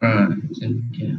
à xin chào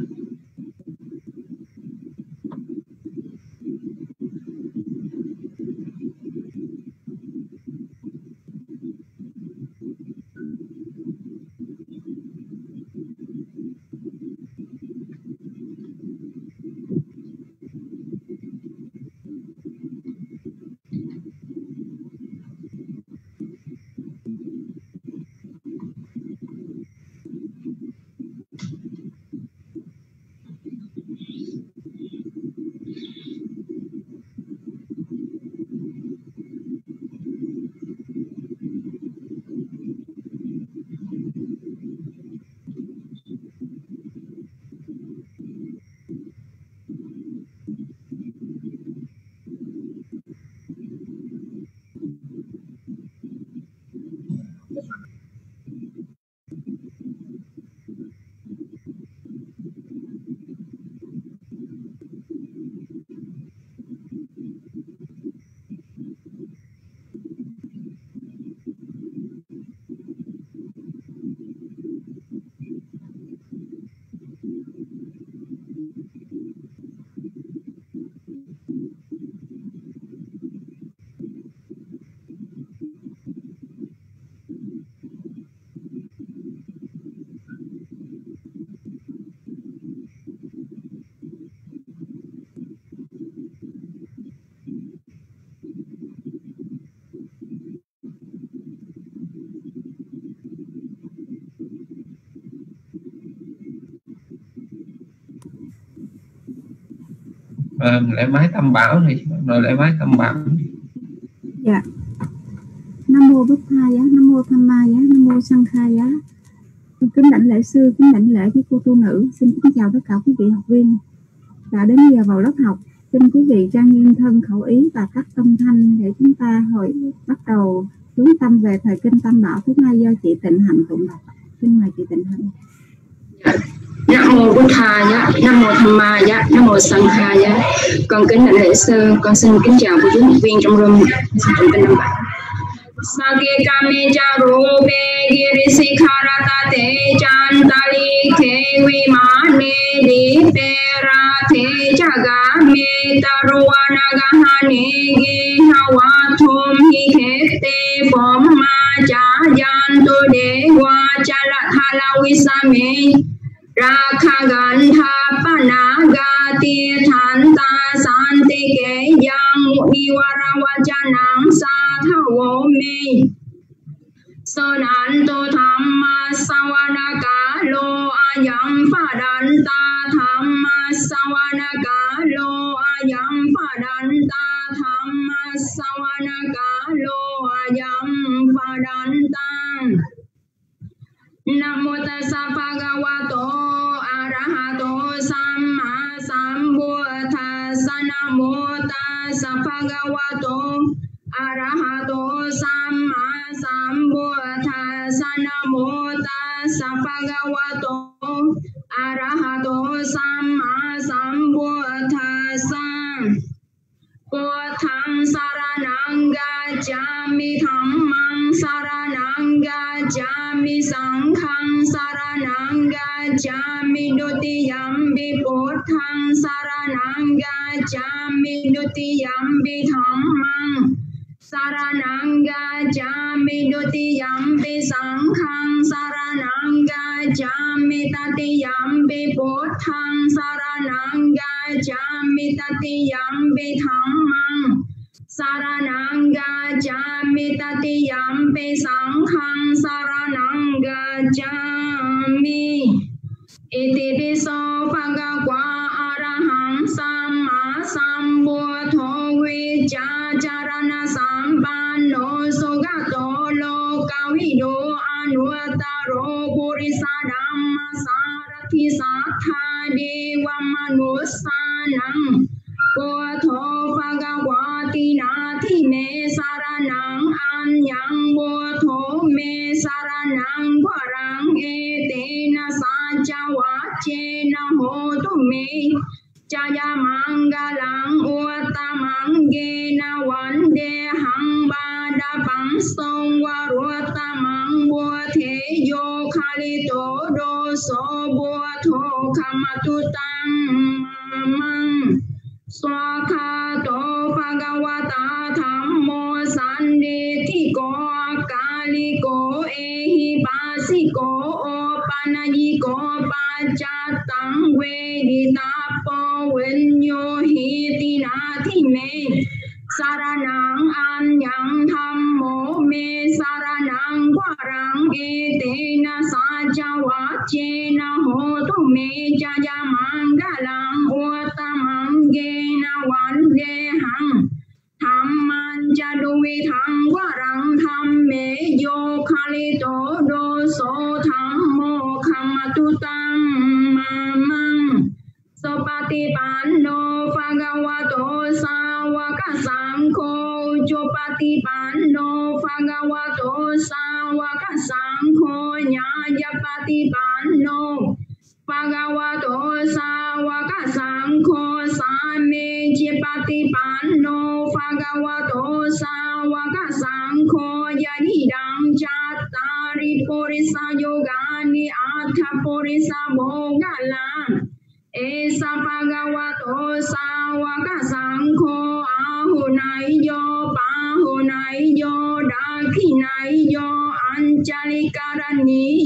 Ờ, vâng lại máy tâm bảo này, rồi lại máy tâm bảo. Dạ. Nam mô bích tha giá, nam mô tham ma giá, nam mô sang kha giá. Kính đảnh lễ sư, kính đảnh lễ với cô tu nữ. Xin kính chào tất cả quý vị học viên. Đã đến giờ vào lớp học, xin quý vị trang nghiêm thân khẩu ý và các tâm thanh để chúng ta hồi bắt đầu hướng tâm về thời kinh tâm bảo. Thứ hai do chị tịnh hạnh tụng đọc xin mời chị tịnh hạnh mô bút tha giá nam mô tham ma giá nam mô sang kha giá con kính đảnh lễ sư, con xin kính chào quý học viên trong room xin tụng kinh năm bảy Sage kame cha rupe giri sikharata te chantali ke vimane dipe rathe chagame taruana gahane ge hawa thum hi khete phom ma cha jan tu de wa chala thala visame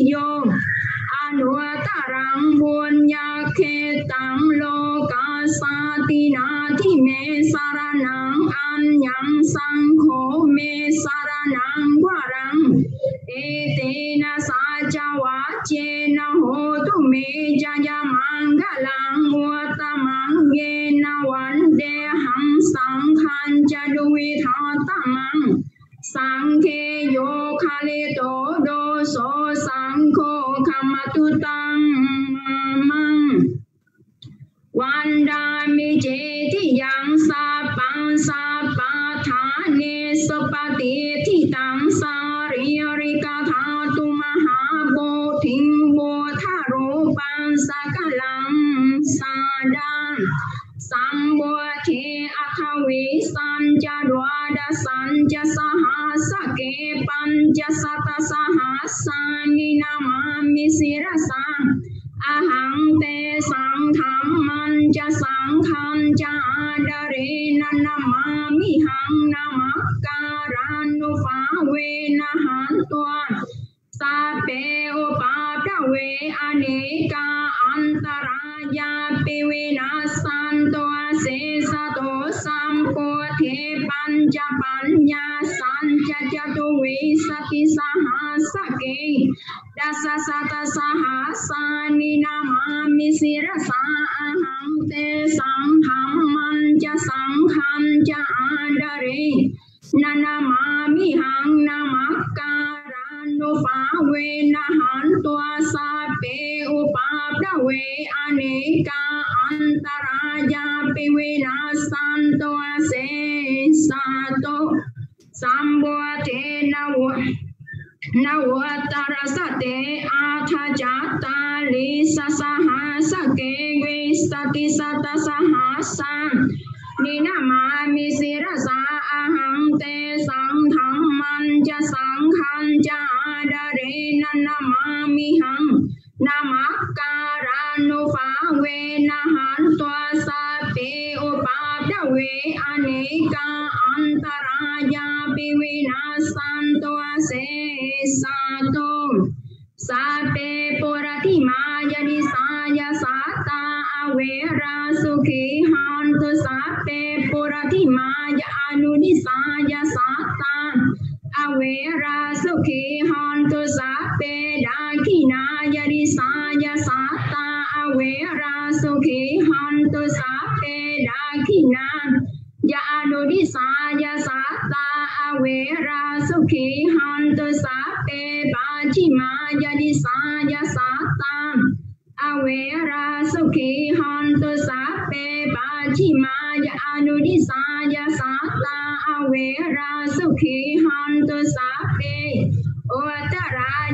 โยมอนุตรังบุญญาเขตังโลกาสาตินาทิเมสารนังอันยังสังโฆเมสา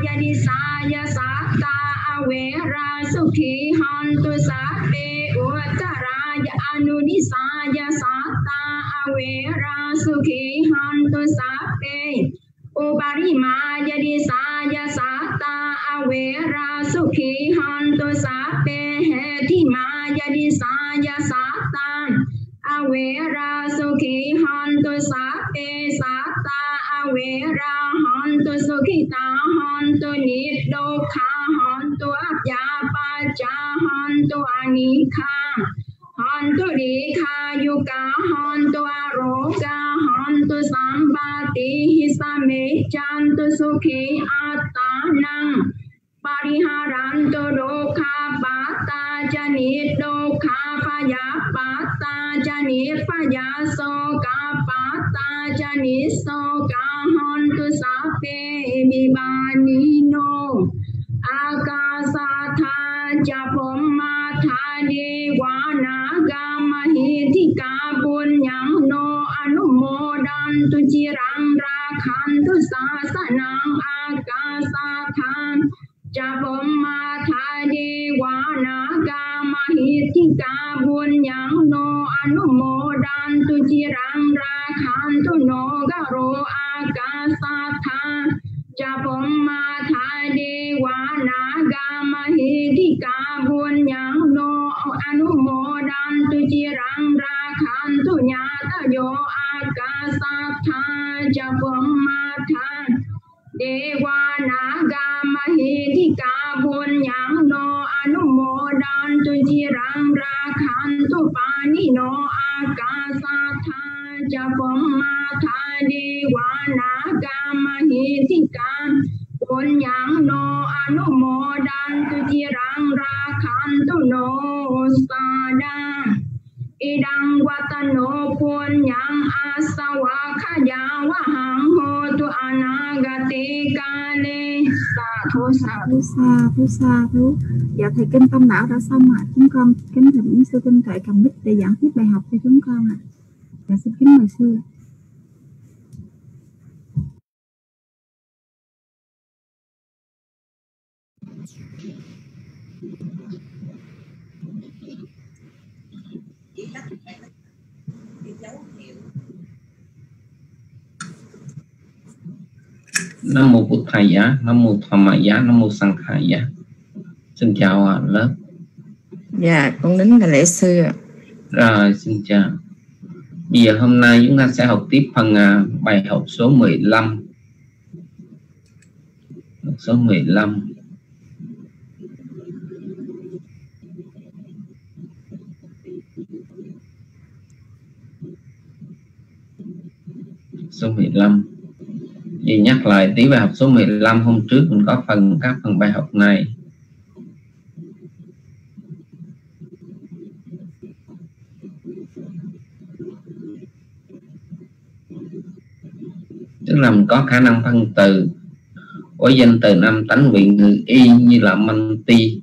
jadi saya sata awera sukhi hantu sape anu di saya sata awera sukhi hantu sape. Upari jadi saya sata awera sukhi xong ạ. Chúng con kính thỉnh sư tinh tuệ cầm mic để giảng tiếp bài học cho chúng con ạ. Dạ xin kính mời sư. ạ. nam mô bụt thầy giá nam mô tham mại giá nam mô sang khai giá xin chào à, lớp Dạ, con đến là lễ sư ạ. rồi xin chào. Bây giờ hôm nay chúng ta sẽ học tiếp phần à, bài học số 15 số 15 số 15 Vì nhắc lại tí bài học số 15 hôm trước mình có phần các phần bài học này. Tức là mình có khả năng phân từ. Của danh từ năm tánh vị ngữ y như là minh ti.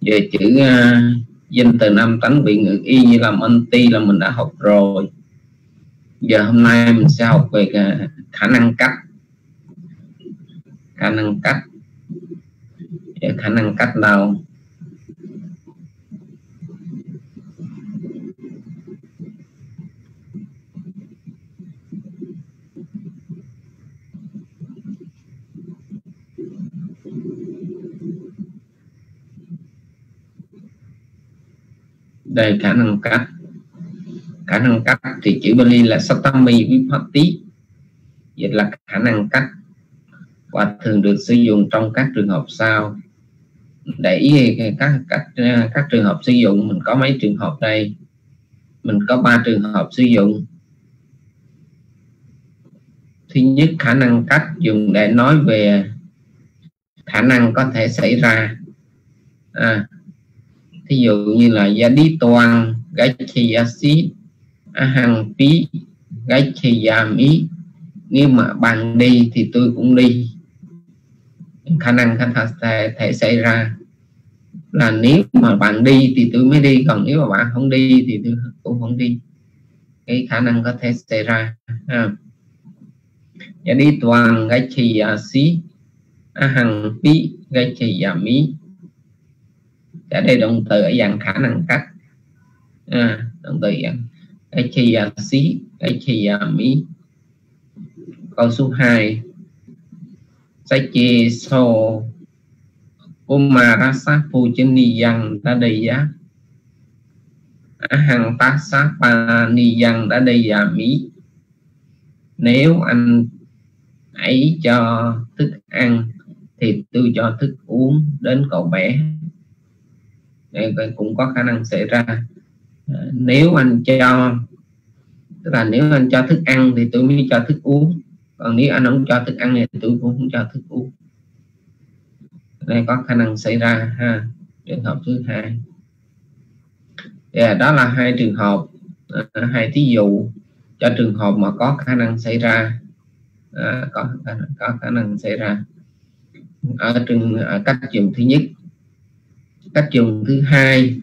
Về chữ uh, danh từ năm tánh vị ngữ y như là minh ti là mình đã học rồi. Giờ hôm nay mình sẽ học về à, khả năng cách. Khả năng cách. Khả năng cách nào? Đây khả năng cách khả năng cách thì chữ Bali là Satami Vipatti dịch là khả năng cách và thường được sử dụng trong các trường hợp sau. Để ý các các các trường hợp sử dụng mình có mấy trường hợp đây? Mình có ba trường hợp sử dụng. Thứ nhất khả năng cách dùng để nói về khả năng có thể xảy ra. À, thí dụ như là gia đi toàn gái chi gia a hằng phí gái chi gia mỹ nếu mà bạn đi thì tôi cũng đi. Khả năng khả thể, thể xảy ra là nếu mà bạn đi thì tôi mới đi còn nếu mà bạn không đi thì tôi cũng không đi. Cái khả năng có thể xảy ra ha. Và đi toàn gai chi gia xí hằng phí đây động từ ở dạng khả năng cắt, à, động từ dạng cái chi à, xí cái chi à, mỹ câu số 2 sai chi so Pumarasa Pujaniyan Dadaya Ahang đã đầy giá Mỹ nếu anh ấy cho thức ăn thì tôi cho thức uống đến cậu bé cũng có khả năng xảy ra. Ờ, nếu anh cho tức là nếu anh cho thức ăn thì tôi mới cho thức uống. Còn nếu anh không cho thức ăn thì tôi cũng không cho thức uống. Đây có khả năng xảy ra ha. Trường hợp thứ hai. Yeah, đó là hai trường hợp à, hai thí dụ cho trường hợp mà có khả năng xảy ra. À, có có khả năng xảy ra. Ở trường ở cách dùng thứ nhất cách dùng thứ hai.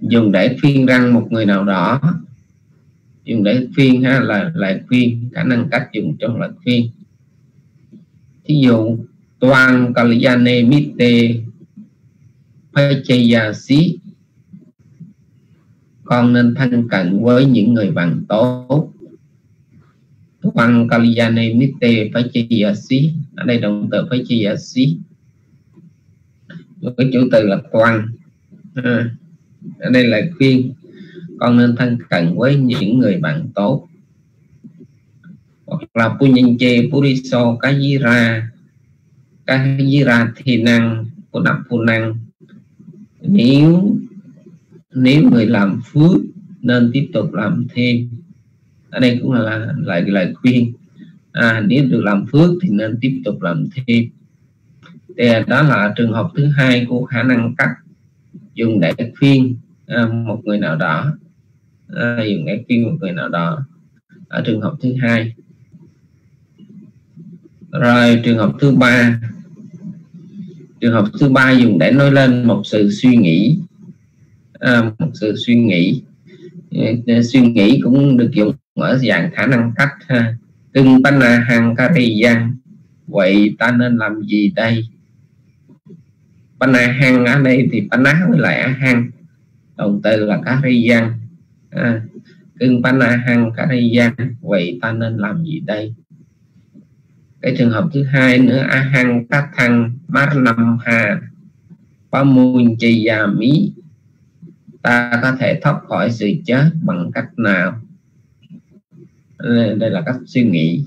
Dùng để khuyên răng một người nào đó. Dùng để khuyên ha, là lời khuyên. Khả năng cách dùng trong lời khuyên. Thí dụ toàn kalyane mite pachayasi. Con nên thân cận với những người bạn tốt. Toàn kalyane mite pachayasi. Ở đây động từ pachayasi với chủ từ là toàn à, ở đây là khuyên con nên thân cận với những người bạn tốt. Hoặc là Punyanche Puriso Kajira Kajira Thi Năng Punap Punang nếu nếu người làm phước nên tiếp tục làm thêm. Ở đây cũng là lại lời khuyên. À, nếu được làm phước thì nên tiếp tục làm thêm thì đó là trường hợp thứ hai của khả năng cắt dùng để khuyên à, một người nào đó à, dùng để khuyên một người nào đó ở trường hợp thứ hai. Rồi trường hợp thứ ba. Trường hợp thứ ba dùng để nói lên một sự suy nghĩ à, một sự suy nghĩ. À, suy nghĩ cũng được dùng ở dạng khả năng cách ha. Cưng hàng kari kariyan vậy ta nên làm gì đây? Panna hang ở đây thì panna với lại a hang. Động từ là cá rây à, cưng pana hang cá ri giang. Vậy ta nên làm gì đây? Cái trường hợp thứ hai nữa a hằng các mát marnam hà pamun chiyami ta có thể thoát khỏi sự chết bằng cách nào? Đây là cách suy nghĩ.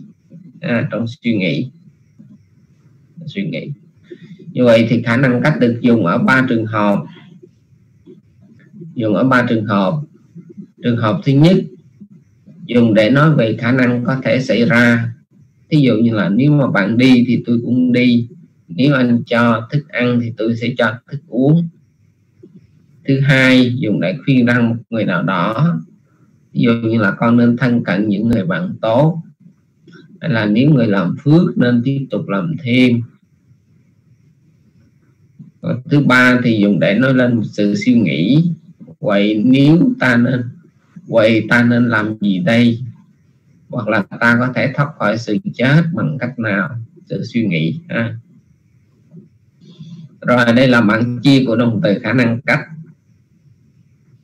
À, trong suy nghĩ. Suy nghĩ như vậy thì khả năng cách được dùng ở ba trường hợp. Dùng ở ba trường hợp. Trường hợp thứ nhất, dùng để nói về khả năng có thể xảy ra. Ví dụ như là nếu mà bạn đi thì tôi cũng đi. Nếu anh cho thức ăn thì tôi sẽ cho thức uống. Thứ hai, dùng để khuyên răng một người nào đó. Ví dụ như là con nên thân cận những người bạn tốt. Hay là nếu người làm phước nên tiếp tục làm thêm thứ ba thì dùng để nói lên một sự suy nghĩ. Vậy nếu ta nên, vậy ta nên làm gì đây? Hoặc là ta có thể thoát khỏi sự chết bằng cách nào? Sự suy nghĩ, ha. rồi, đây là bản chia của động từ khả năng cách.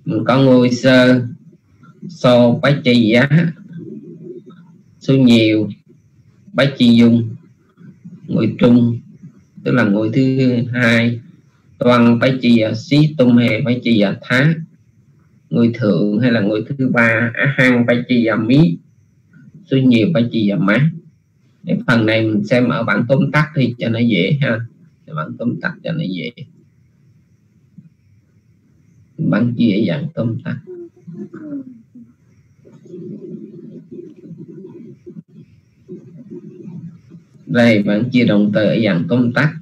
Mình có ngôi sơ, so bách chi, giá. Số nhiều bách chi dung người trung tức là ngôi thứ hai toàn bái chỉ à, xí tung hề bái chỉ à, thá. Ngôi thượng hay là ngôi thứ ba á hăng bái chỉ à, mí. Số nhiều bái chỉ à, má. Cái phần này mình xem ở bản tóm tắt thì cho nó dễ ha. Bản tóm tắt cho nó dễ. Bản chia dạng tóm tắt. Đây, bạn chia động từ ở dạng tóm tắt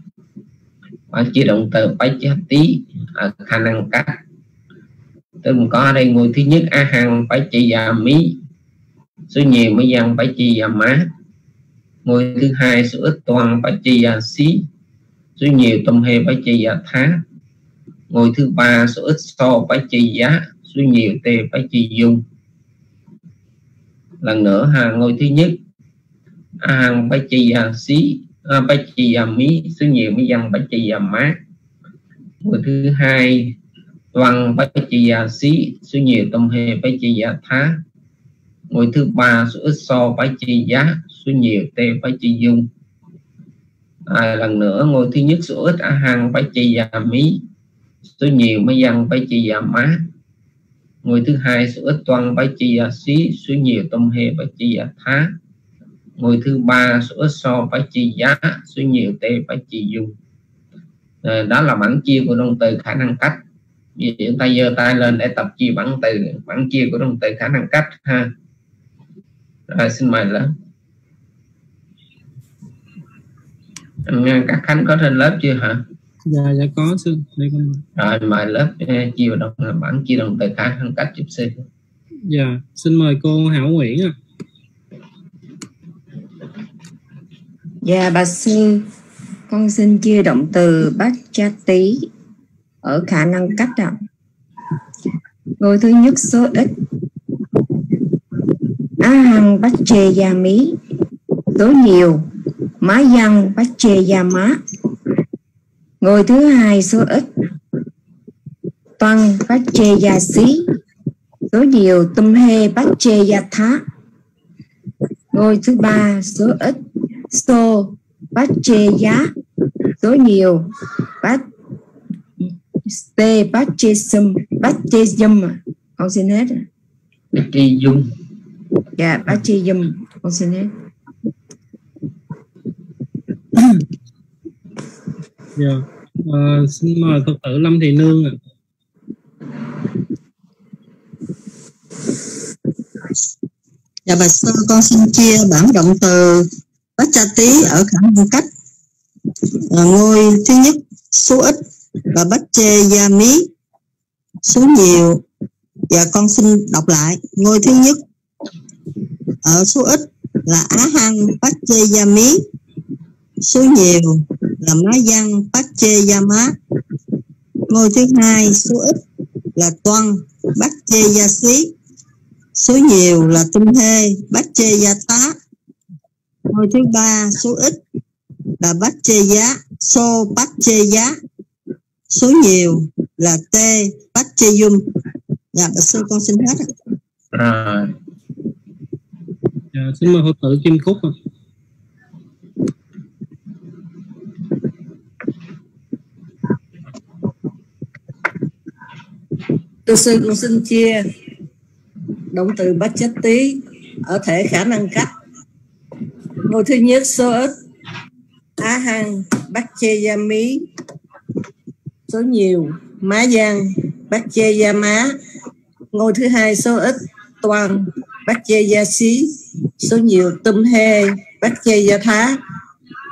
bạn chia động từ bách chết tí ở khả năng cắt tôi có ở đây ngôi thứ nhất, a hàng bách chi già mí. Số nhiều mới dân bách chi già má. Ngôi thứ hai, số ít toàn bách chi già xí. Số nhiều tâm hề bách chi già thá. Ngôi thứ ba, số ít so bách chi giá. Số nhiều, tê bách chi dung. Lần nữa ha, ngôi thứ nhất a hàng chi à, xí à, chi à, mí số nhiều mới dân bách chi à, mát ngôi thứ hai toàn bách chi à, xí số nhiều tâm hề bách chi à, thá ngôi thứ ba số ít so bách chi giá số nhiều tê bách chi dung à, lần nữa ngôi thứ nhất số ít a hằng bách chi à, mí số nhiều mới dân bách chi à, má ngồi thứ hai số ít toàn bách chi à, xí số nhiều tâm hê bách chi à, thá ngôi thứ ba số ít so phải chi giá số nhiều tê phải chi dung. À, đó là bản chia của động từ khả năng cách. Vì chúng ta giơ tay lên để tập chia bản từ bản chia của động từ khả năng cách ha. Rồi xin mời lớp. Các khánh có trên lớp chưa hả? Dạ dạ có sư. Đây con rồi mời lớp uh, chiều đồng bản chia đồng từ khả năng cách giúp sư. Dạ xin mời cô hảo nguyễn ạ. à. Dạ bà sư con xin chia động từ bát cha tí ở khả năng cách ạ. Ngôi thứ nhất số ít. Á hằng bát chê gia mí. Số nhiều. Má văn bát chê gia má. Ngôi thứ hai số ít. Toan bát chê gia xí. Số nhiều tum hê bát chê gia thá. Ngôi thứ ba số ít số bát chê giá số nhiều bát tê bát chê sum bát chê dâm con xin hết bát chê dung dạ bát chê dâm con xin hết. Dạ à, xin mời phật tử lâm thị nương ạ. Dạ bà sư con xin chia bản động từ bát cha tí ở khả năng cách. À, ngôi thứ nhất số ít và bát chê gia mí. Số nhiều và con xin đọc lại. Ngôi thứ nhất ở số ít là á hăng bát chê gia mí. Số nhiều là má văn bát chê gia má. Ngôi thứ hai số ít là toan bát chê gia xí. Số nhiều là tung hê bát chê gia tá ngôi thứ ba số ít. Là bát chê giá. Xô bát chê giá. Số nhiều là t bát chê dung. Dạ bà sư con xin hết rồi dạ, xin mời phật tử kim cúc ạ. Tôi sư con xin chia động từ bát chất tí ở thể khả năng cách ngôi thứ nhất số ít. Á hăng Bắc chê gia mí số nhiều. Má giang Bắc chê gia má. Ngôi thứ hai số ít. Toàn Bắc chê gia xí số nhiều. Tâm hê Bắc chê gia thá.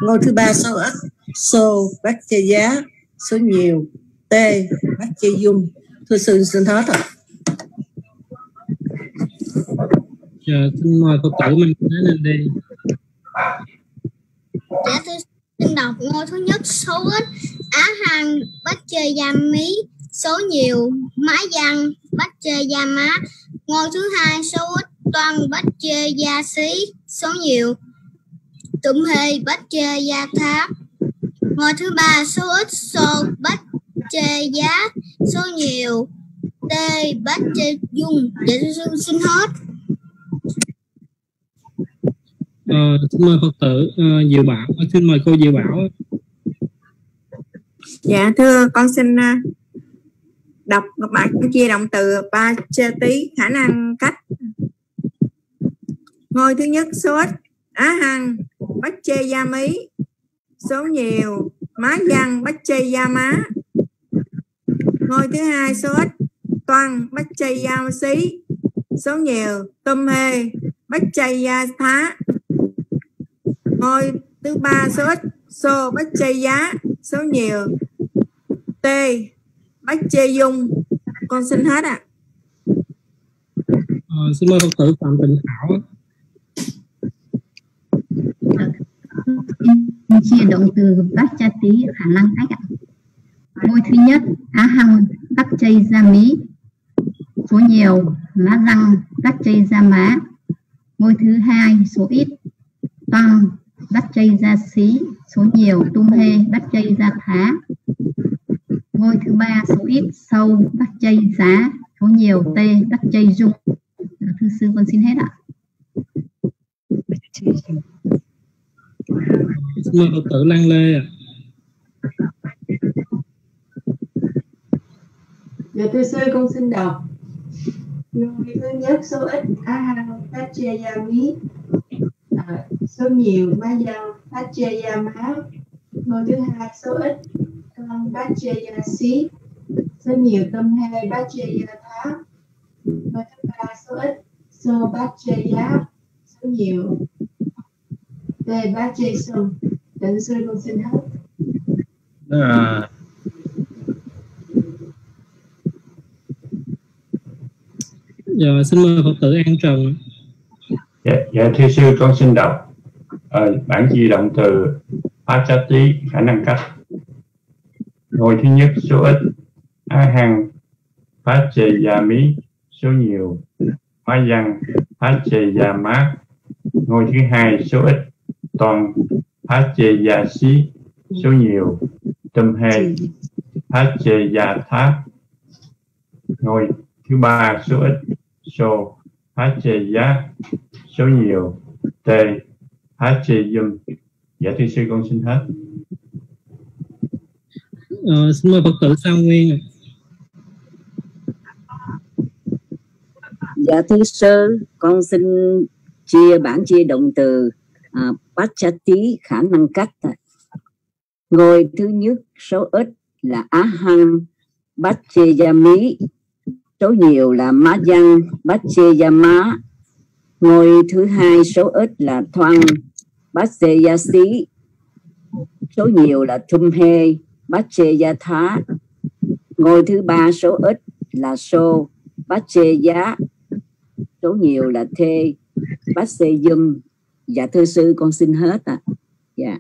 Ngôi thứ ba số ít. Sô Bắc chê giá số nhiều. Tê Bắc chê dung. Thưa sư xin hết ạ dạ, xin mời cô tử mình nói lên đi dạ Thư xin đọc ngôi thứ nhất số ít. Á hằng, bách chê gia mí, số nhiều. Má văn, bách chê gia má, ngôi thứ hai số ít. Toàn bách chê gia xí, số nhiều. Tụng hề, bách chê gia tháp ngôi thứ ba số ít. Số bách chê giá, số nhiều. Tê, bách chê dung. Dạ Để xin hết. Ờ, xin mời Phật tử ờ, uh, Diệu Bảo, ờ, xin mời cô Diệu Bảo. Dạ thưa con xin uh, đọc bạn chia động từ ba chê tí khả năng cách. Ngôi thứ nhất số ít á hằng bách chê gia mí. Số nhiều má văn bách chê gia má. Ngôi thứ hai số ít toàn bách chê gia xí. Số nhiều tôm hê bách chê gia thá ngôi thứ ba số ít. Số bách chê giá số nhiều. T bách chê dung. Con xin hết ạ. À. à, xin mời phật tử phạm tịnh thảo chia động từ bát cha tí khả năng cách ạ. Ngôi thứ nhất á hăng đắc chây ra mí. Số nhiều lá răng đắc chây ra má ngôi thứ hai số ít tăng bắt chay ra xí số nhiều tung hê bắt chay ra thá. Ngôi thứ ba số ít sâu bắt chay giá. Số nhiều t bắt chay dung thưa sư con xin hết ạ. Mời phật tử Lan Lê ạ. Dạ thưa sư con xin đọc. Người thứ nhất số ít A Hằng Phát Chê Gia Mí. à, Số nhiều Ma Dân Phát Chê Gia Má. Người thứ hai số ít Gia Xí. Số nhiều Tâm Gia Thá. Người thứ ba số ít Chê Giá. Số nhiều Chê Sông. Tịnh sư con xin hết. À, dạ xin mời phật tử An Trần. Dạ, dạ thưa sư con xin đọc rồi, bản di động từ Pachati khả năng cách. Ngôi thứ nhất số ít. A hằng phát chề già mí số nhiều. Hóa văn phát chề già mát ngôi thứ hai số ít. Toàn phát chề già xí số nhiều. Tâm hai phát chề già tháp. Ngôi thứ ba số ít. Số phát chề giá số nhiều. T h chê dùm dạ thưa sư con xin hết Ờ, xin mời phật tử Sao Nguyên ạ Dạ thưa sư, con xin chia bản chia động từ à, Pachati khả năng cách. ạ. Ngôi thứ nhất số ít là Á Hăng Bacheyami, số nhiều là Má Văn Bacheyama. Ngôi thứ hai số ít là Thoan Bacheyasi, số nhiều là Thum He Bacheyatha. Ngôi thứ ba số ít là Sô Bacheya, số nhiều là Thê Bacheyum. Dạ thưa sư con xin hết ạ. À. Dạ.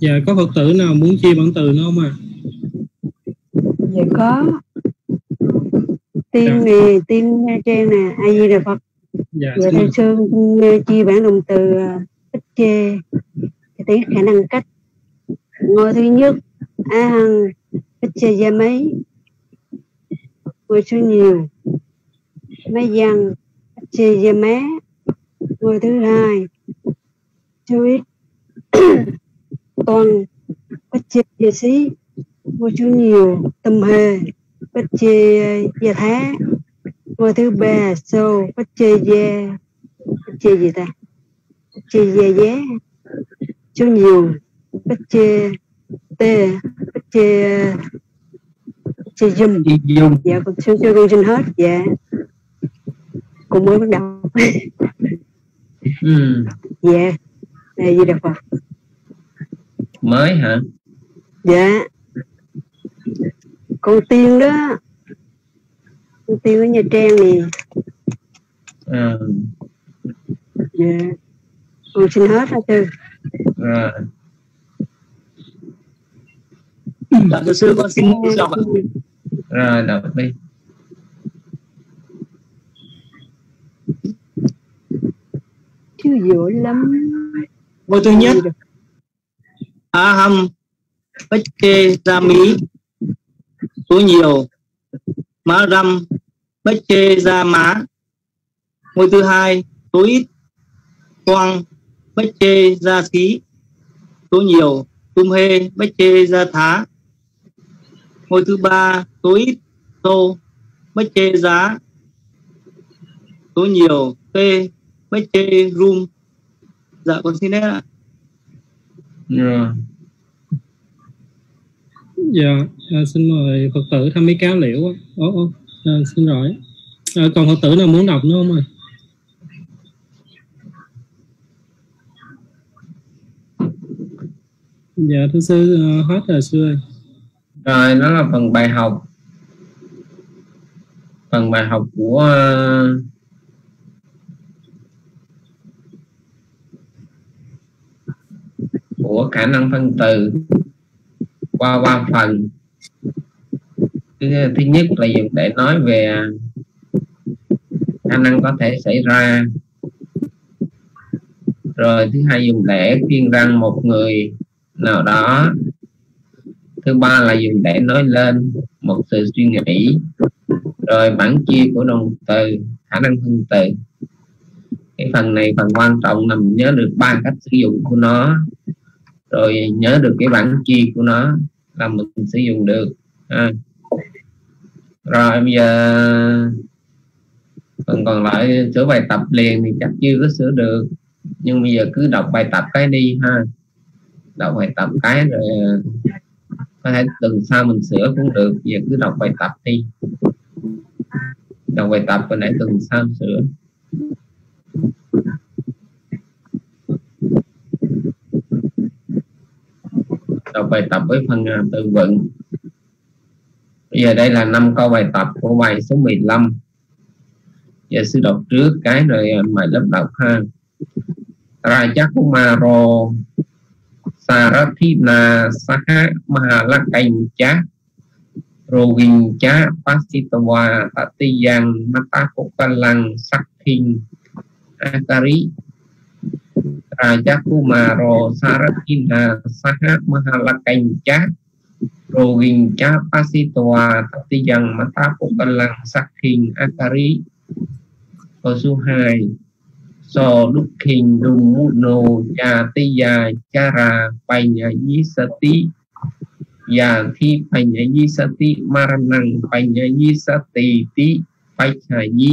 dạ có phật tử nào muốn chia bản từ nữa không ạ dạ có tiên nè tiên nha trang nè a di đà phật? Dạ dạ mời. sư xin chia bản động từ à, ít chê. Cái tiếng khả năng cách. Ngôi thứ nhất a hằng ít chê gia mấy ngôi số nhiều mấy văn ít chê gia má ngôi thứ hai số ít toàn ít chê gia xí. Ngôi số nhiều tâm hề ít chê gia thá ngôi thứ ba sô. Ít chê gia ít chê gì ta? Ít chê gia giá số nhiều. Ít chê tê ít chê chê dùm dạ con xin cho con xin hết. Dạ. Con mới bắt đầu. Ừ. dạ. Này gì đà phật. Mới hả? Dạ con tiên đó. Con tiên ở nha trang nè. À, dạ. Con xin hết hả sư rồi Dạ thưa sư con xin đọc ạ. rồi đọc đi chứ dữ lắm. Ngôi thứ nhất Aham Bache Rami số nhiều. Má râm bách kê Ra Má. Ngôi thứ hai, số ít. Quang Bache Ra Xí. Số nhiều Tum Hê, bách kê Ra Thá. Ngôi thứ ba, số ít. Tô bách kê Giá. Số nhiều kê bách kê Rum. Dạ con xin hết ạ. Yeah dạ. À, xin mời phật tử tham ý cáo liễu ạ. Ồ, ồ, à, xin lỗi. À, còn phật tử nào muốn đọc nữa không ạ? Dạ thưa sư à, hết rồi sư ơi. Rồi nó là phần bài học. Phần bài học của à, của khả năng phân từ qua ba phần. Thứ, thứ nhất là dùng để nói về à, khả năng có thể xảy ra. Rồi thứ hai dùng để khuyên răng một người nào đó. Thứ ba là dùng để nói lên một sự suy nghĩ. Rồi bản chia của động từ khả năng phân từ. Cái phần này phần quan trọng nằm nhớ được ba cách sử dụng của nó rồi nhớ được cái bản chi của nó là mình sử dụng được. À. rồi bây giờ phần còn lại sửa bài tập liền thì chắc chưa có sửa được. Nhưng bây giờ cứ đọc bài tập cái đi, ha. Đọc bài tập cái rồi à, có thể tuần sau mình sửa cũng được. Giờ cứ đọc bài tập đi. Đọc bài tập rồi để tuần sau sửa. Đọc bài tập với phần à, từ vựng bây giờ đây là năm câu bài tập của bài số 15 giờ sư đọc trước cái rồi à, mời lớp đọc ha. Rajakumaro Sarathina Saha Mahalakaicha Rovincha Pasitawa Tatiyang Matakukalang Sakhin Akari. Raja Kumaro Sarathina Saha Mahalakaicha Rogincha Pasitawa Tatiyang Matakokalang Sakhin Akari Câu số 2 so dukhin dumuno yatiya cara panyayisati yati panyayisati maranang panyayisati ti pachayi so dukhi dumuno dumano yatiya cara panyayisati yati panyayisati maranang panyayisati ti pachayi ahang cha ti ya cha ra ya ya tim ma marnas ma cha pamun cha na ya vi thình pariye si tung ni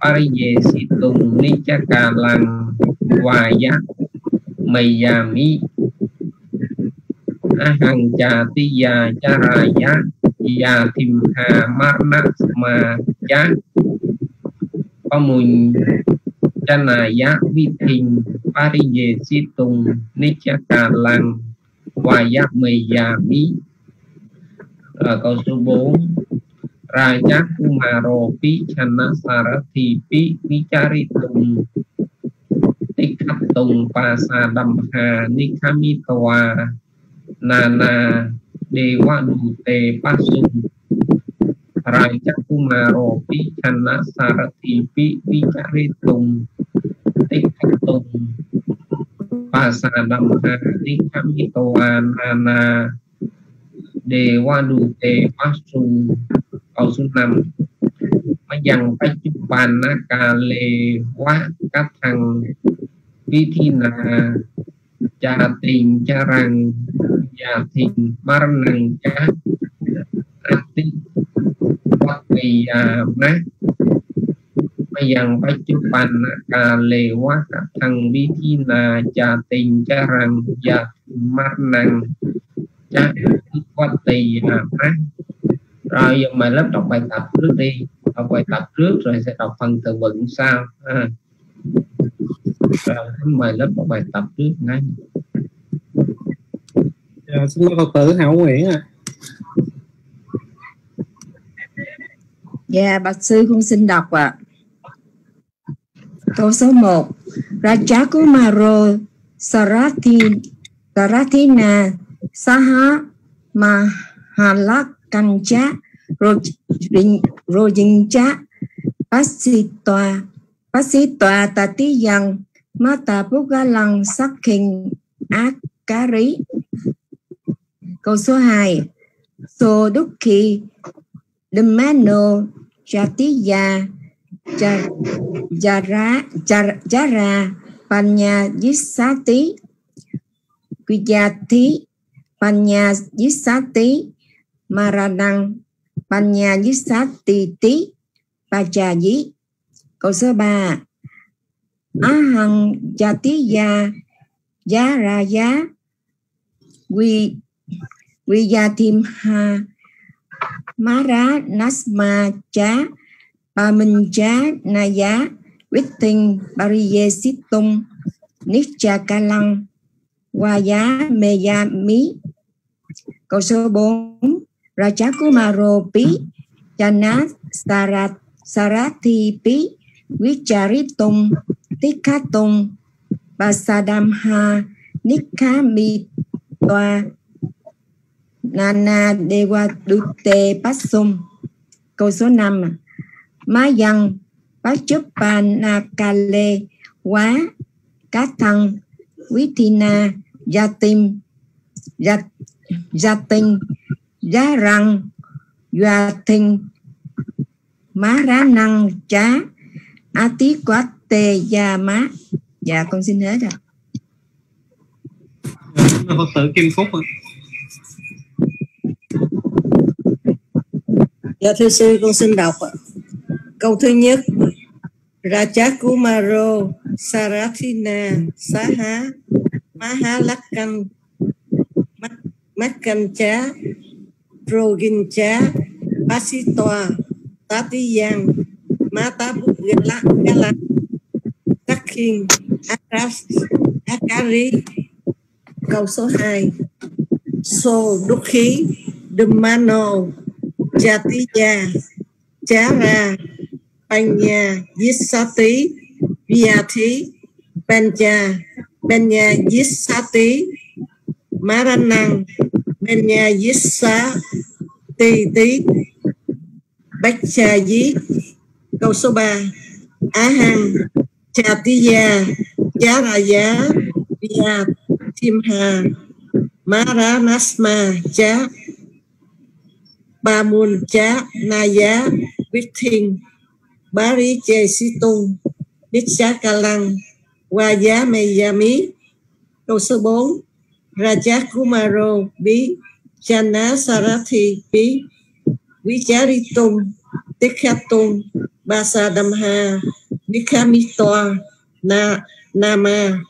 Pariyesitung Nichakalang Vaya Mayami Ahang Jati Ya Charaya Ya Timha Marna Ma Ya Pamun Chanaya Vithin Pariyesitung Nichakalang Vaya Mayami câu số 4 raja kumaropi chana saratipi vicaritum tikhatung pasadamha nikamitawa nana dewa dute Pasung. Raja Kumaropi chana saratipi vicaritum tikhatung pasadamha nikamitawa nana dewa dute pasum câu số 5 mấy dằng phải chụp bàn na cà lê quá, các thằng vi thi na cha tình cha rằng cha tình mar năng cha ati wat kỳ à má. Lê pacupan các thằng vi thi là cha tình cha rằng và mắt năng cha quát tỳ à mắt rồi giờ mày lớp đọc bài tập trước đi. Đọc bài tập trước rồi sẽ đọc phần từ vựng sau. À. rồi mời lớp đọc bài tập trước ngay dạ, xin mời phật tử hảo nguyễn à dạ bạch sư con xin đọc ạ. À. Câu số 1 Raja Kumaro Sarathi Sarathina Saha căn chá rồi dính chá bác sĩ tòa bác sĩ tòa tà tí dần mà Mahalakancha Rojincha Pasitwa lăng sắc Mata ác cá rí Câu số 2 So đúc Dukhi Demano Jatiya Jara Jara Panya Yisati Vijati Panya Yisati Maranang Panya Yisati Ti Pachayi Câu số 3 Ahang Jatiya Yaraya Vi Ha Mara Nasma Cha Pamincha Naya Vitting Pariyesitung Nichakalang Waya Meyami. Câu số 4 Rajakumaro Pi Chana Sarat Sarathi Pi Vicharitum, Tikatum, Pasadamha Nikhamitwa Nana Dewa pasum Câu số 5 Má Pachupanakale Quá Cá Thăng Vithina Yatim Yat, Yatin Giá Răng Doa Thinh Má Rá Năng Chá A Tí Quát Tê Gia Má Dạ con xin hết ạ Phật tử Kim Phúc ạ. Dạ thưa sư con xin đọc ạ. Câu thứ nhất Rajakumaro Sarathina Saha Mahalakkan Makkancha Progincha Pasitoa Tatiyang Mata bugela, Gala takin Akas Akari, Câu số 2 So Dukhi Dumano, Jatiya Chara Panya, Yisati, Vyati Panja Panya, Yisati, Maranang Anya Yissa Ti Tí, Bách Cha Dí Câu số 3 Á Hằng Chatiya Charaya Vyat Timha Maranasma Chá, Ba Môn Cha Thiên, Bá Rí Chê Sĩ Tung Đích Chá Ca Lăng Qua Giá Mê Gia Mí. Câu số 4 Raja Kumaro Bí jana Sarathi B. Vicharitung Tikhatum Basadamha Nikhamitoa Na, Nama,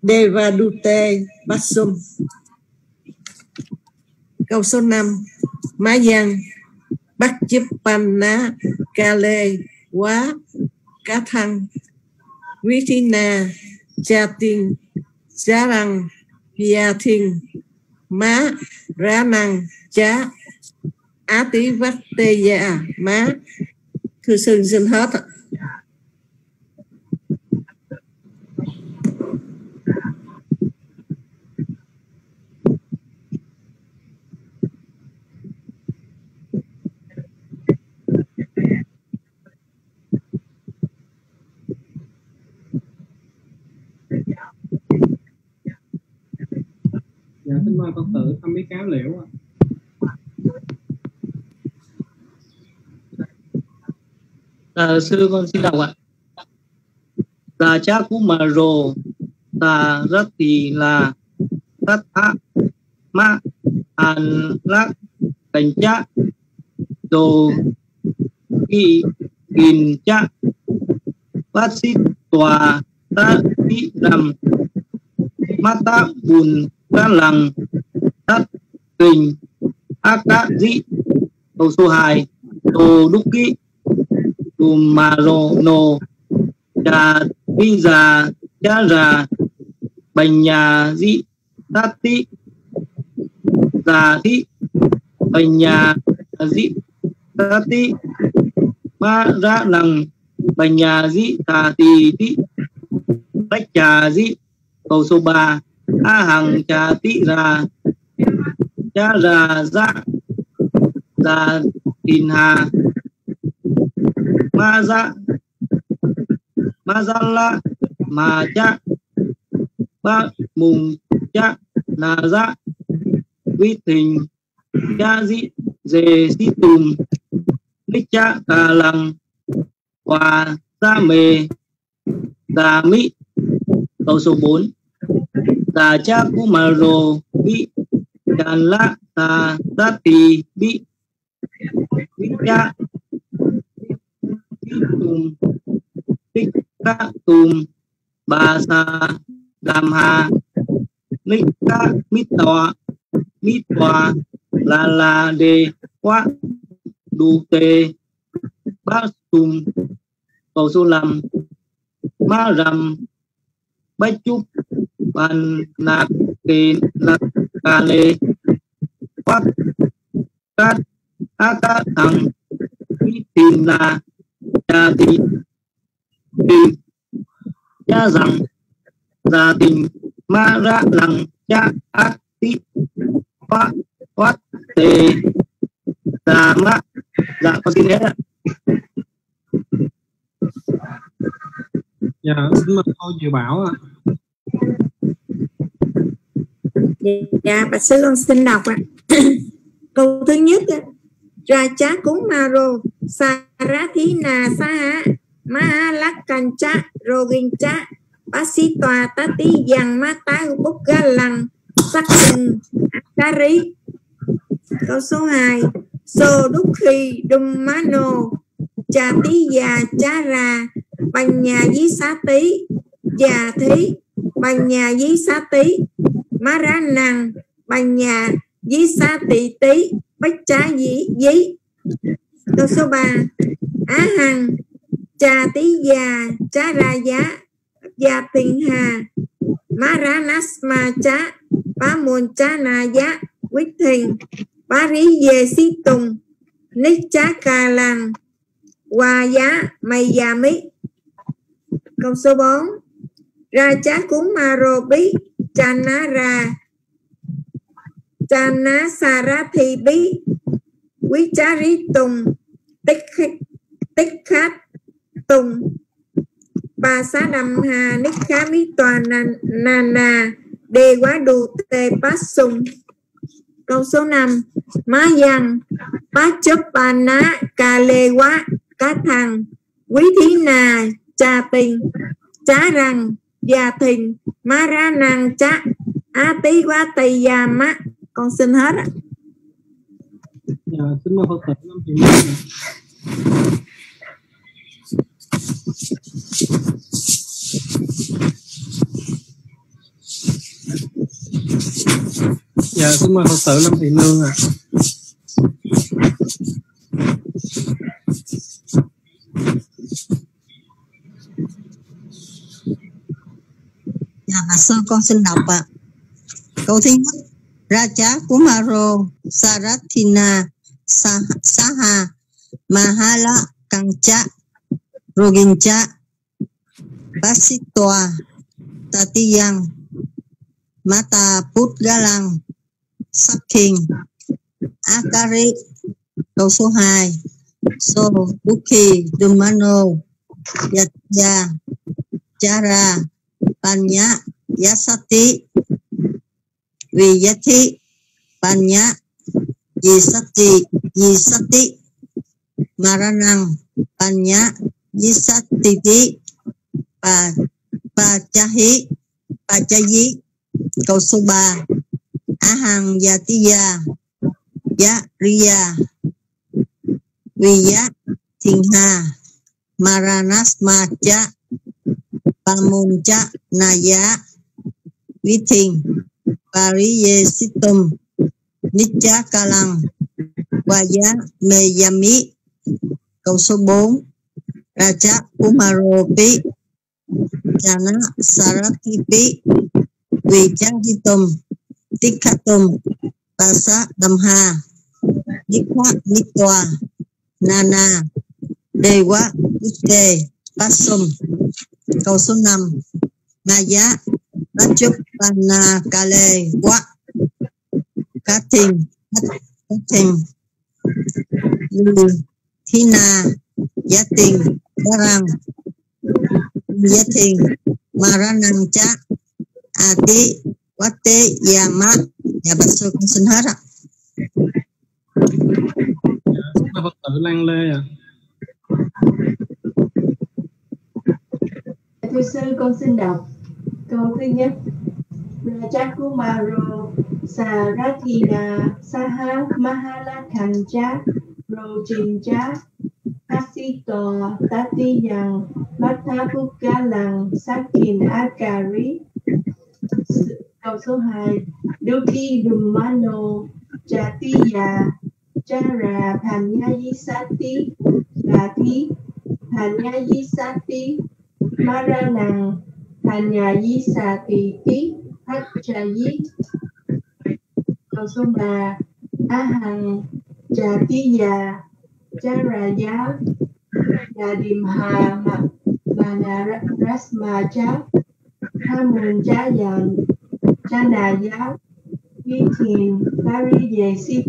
Devadute, Basum Câu số 5 Má Giang, Bắt Chip Panna Kale Quá, Cá Thăng Vitina Cha Jarang Giá Thiên, Má ra Năng, Chá, Á Tí Vắt Tê Gia, Má. Thư sư xin hết ạ. Dạ xin mời Phật tử thăm mấy cáo liễu ạ. À, ờ, sư con xin đọc ạ. Tà cha cú mà rồ tà rất thì là tất hạ ma an lắc cảnh cha đồ kỳ kìn cha phát xít tòa ta bị rằm mata bùn ra lằng tắt kình đã dị câu số 2 đồ đúc kỹ tùm mà rồ nồ trà vi già cha già bành nhà dị tát tị già thị bành nhà dị tát tị ma ra lằng bành nhà dị tà tì tị bách trà dị câu số 3 a hằng trà tị ra cha ra dạ già tin hà. Ma dạ ma dạ la ma cha, ba mùng cha là dạ. Vi tình, cha dị, dề si tùm nít cha cà lằng hòa gia dạ mề. Đà mỹ câu số 4 tà cha cú mà rồ, bị đàn lạ tà ta tì, bị bị cha tùm tích ca tùm, bà sa đàm hà ních ca mít tòa mít tòa, là là đề quá, đủ tề ba tùm, cầu số làm ma rằm bách chúc ban nạc kê nạc ca lê quát cát a ca thằng tìm là cha thị tìm cha rằng gia tình ma ra rằng cha ác tí quát quát tề gia ma dạ con tin hết ạ dạ xin mời cô dự bảo ạ dạ bạch sư con xin đọc ạ. Câu thứ nhất ra chá cúng ma rô, sa ra thí na sa ha ma ha lắc can chá, rô gin chá bác sĩ tòa tí dằng ma tá bút ga lằng, sắc tình ta rí. Câu số 2 so đúc khi đum má nô cha tí già cha ra bằng nhà với xá tí già thí, bằng nhà với xá tí maranang banya dí sa nhà tị tí bách trá dí dí. Câu số 3 á hằng cha tí già cha ra giá, gia tình hà. Maranasma cha ba môn cha na giá, quyết thình ba rí về si tùng, nít cha cà làng, hòa giá mày già mí. Câu số 4 ra chá cúng ma rô bí. Chanara. Ná ra Vichari ná bí. Quý rí tùng tích tích khát tùng bà sa đầm hà ních khá mí toàn nà nà, đề quá Đù Tê bát sùng câu số 5 má dăng bá chấp bà ná cà lê quá cá thằng quý thí nà trà tình chá rằng gia thình má ra nàng chá, á tí quá tây già má. Con xin hết ạ. Dạ xin mời phật tử năm thị dạ xin mời phật tử lâm thị nương ạ. Dạ, dạ bà sư con xin đọc ạ. Câu thứ nhất, Raja Kumaro Sarathina Sa- Saha Mahala Kancha Rogincha Basitwa Tatiyang Mata Putgalang Sakhin Akari Câu số 2 So Bukhi Dumano Yatya Chara Panya Yasati Viyati Panya Yisati Yisati Maranang Panya Yisatiti Pa Pachahi Pachayi Câu số 3 Ahang Yatiya Ya Riya Viya Thingha Maranasma Cha Pamunja Naya Viting, Pariyesitum Nitya Kalang Vaya Meyami, Câu số 4 Raja Kumaropi Jana Saratipi Vijahitum Tikhatum pasa Damha Dikha Nitwa, Nana Dewa Ike Pasum. Câu số 5 Naya Rachuk Pana Kale Wa Katin Katin Thina Yatin Darang Yatin Maranang Cha Adi Wate Yama Dạ bạch sư con xin hết ạ. Dạ, xin phật tử lan lê ạ. Thưa sư, con xin đọc câu thứ nhất. Rajakumaro Sarathina Saha Mahalakanja Rojinja Asito Tatiyang Mathapukalang Sakin Akari Câu số 2 Duki Dumano Jatiya Jara Panyayisati Gati Panyayisati Maranang Panyayisati Ti Hachayi Câu số 3 Ahang Jatiya Jaraya Yadimha Manarasmaja Hamunjayan mừng Vitin Pariye Situm nà ya vi thiền pari về si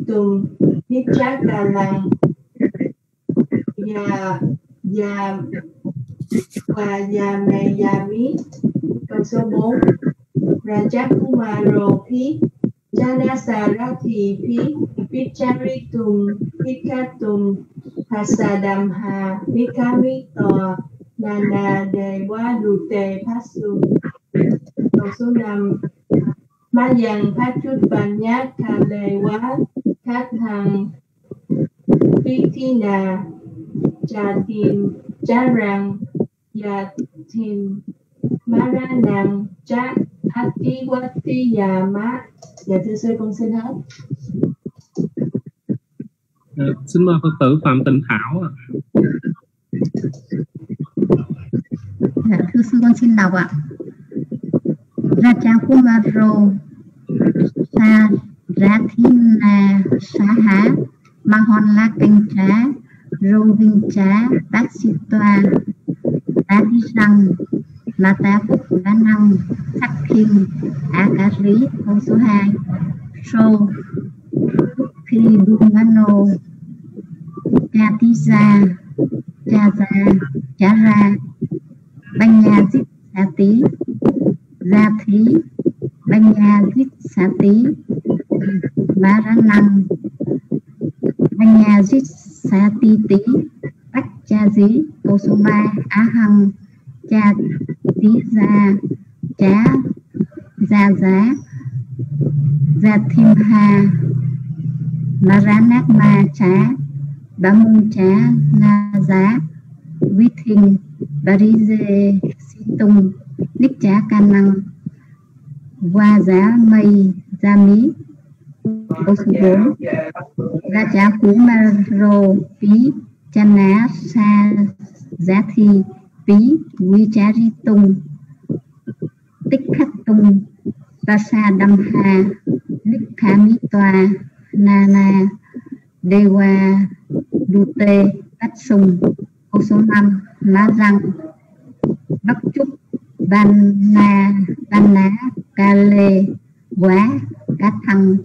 và và và và mẹ và mí câu số 4 Raja Kumaro Pi Jana Sarathi Pi Picharitum Pikatum Hasadamha Nikamito Nana Dewa Dute Pasu Câu số 5 Mayang dần phát chút bản nhát Pitina Trà tìm Tìm Maranam Cha Atiwatiyama Dạ thưa sư con xin hết. À, Xin mời Phật tử Phạm Tịnh Thảo ạ. Dạ, thưa sư con xin đọc ạ. Raja Kumaro Sa Rathina Saha Mahonla Kancha Rovincha Taksitwa Tadisang Mata Phúc bá Năng Sắc Kim Akari câu số 2 So Khi Dumano Chatiza Chaza Chara Banya Zit Sa Tí Gia Thí, banh nha dít Sa Tí bá ra năng, banh nha dít Sa Tí Tí Cha Dí cô số ba, Á hăng, Cha Tí Gia Chá Gia Giá Gia Thim Ha nát Ma trá Ba Môn trá Na Giá Vi Thinh dê Si Tung Ních trá Ca Năng Qua Giá Mây Gia Mí Câu số bốn, Ra trá cú Ma Rô phí Chana Sa Giá Thi ví Vi Chá Ri Tung Tích Khắc Tung Tasa Đâm Hà Ních Khá Mỹ toa Na Na Dewa Dute Tách Sùng câu số 5 lá răng bắc trúc ban na ban ná ca lê quá cá thăng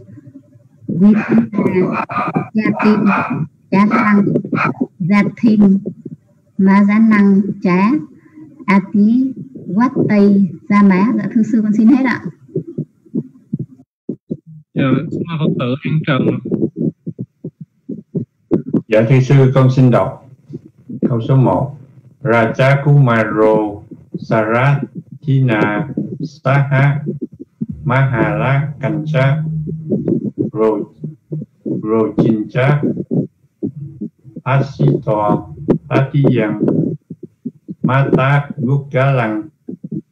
quy tín gia tiên chá răng gia thiên ma giá năng chá a tí quát tây gia má. Dạ thưa sư con xin hết ạ. Dạ, Phật tử An Trần. Dạ thưa sư con xin đọc câu số 1 Raja Kumaro Sarathina Saha Mahala Kancha Ro Rojincha Asito Atiyang Mata Gugalang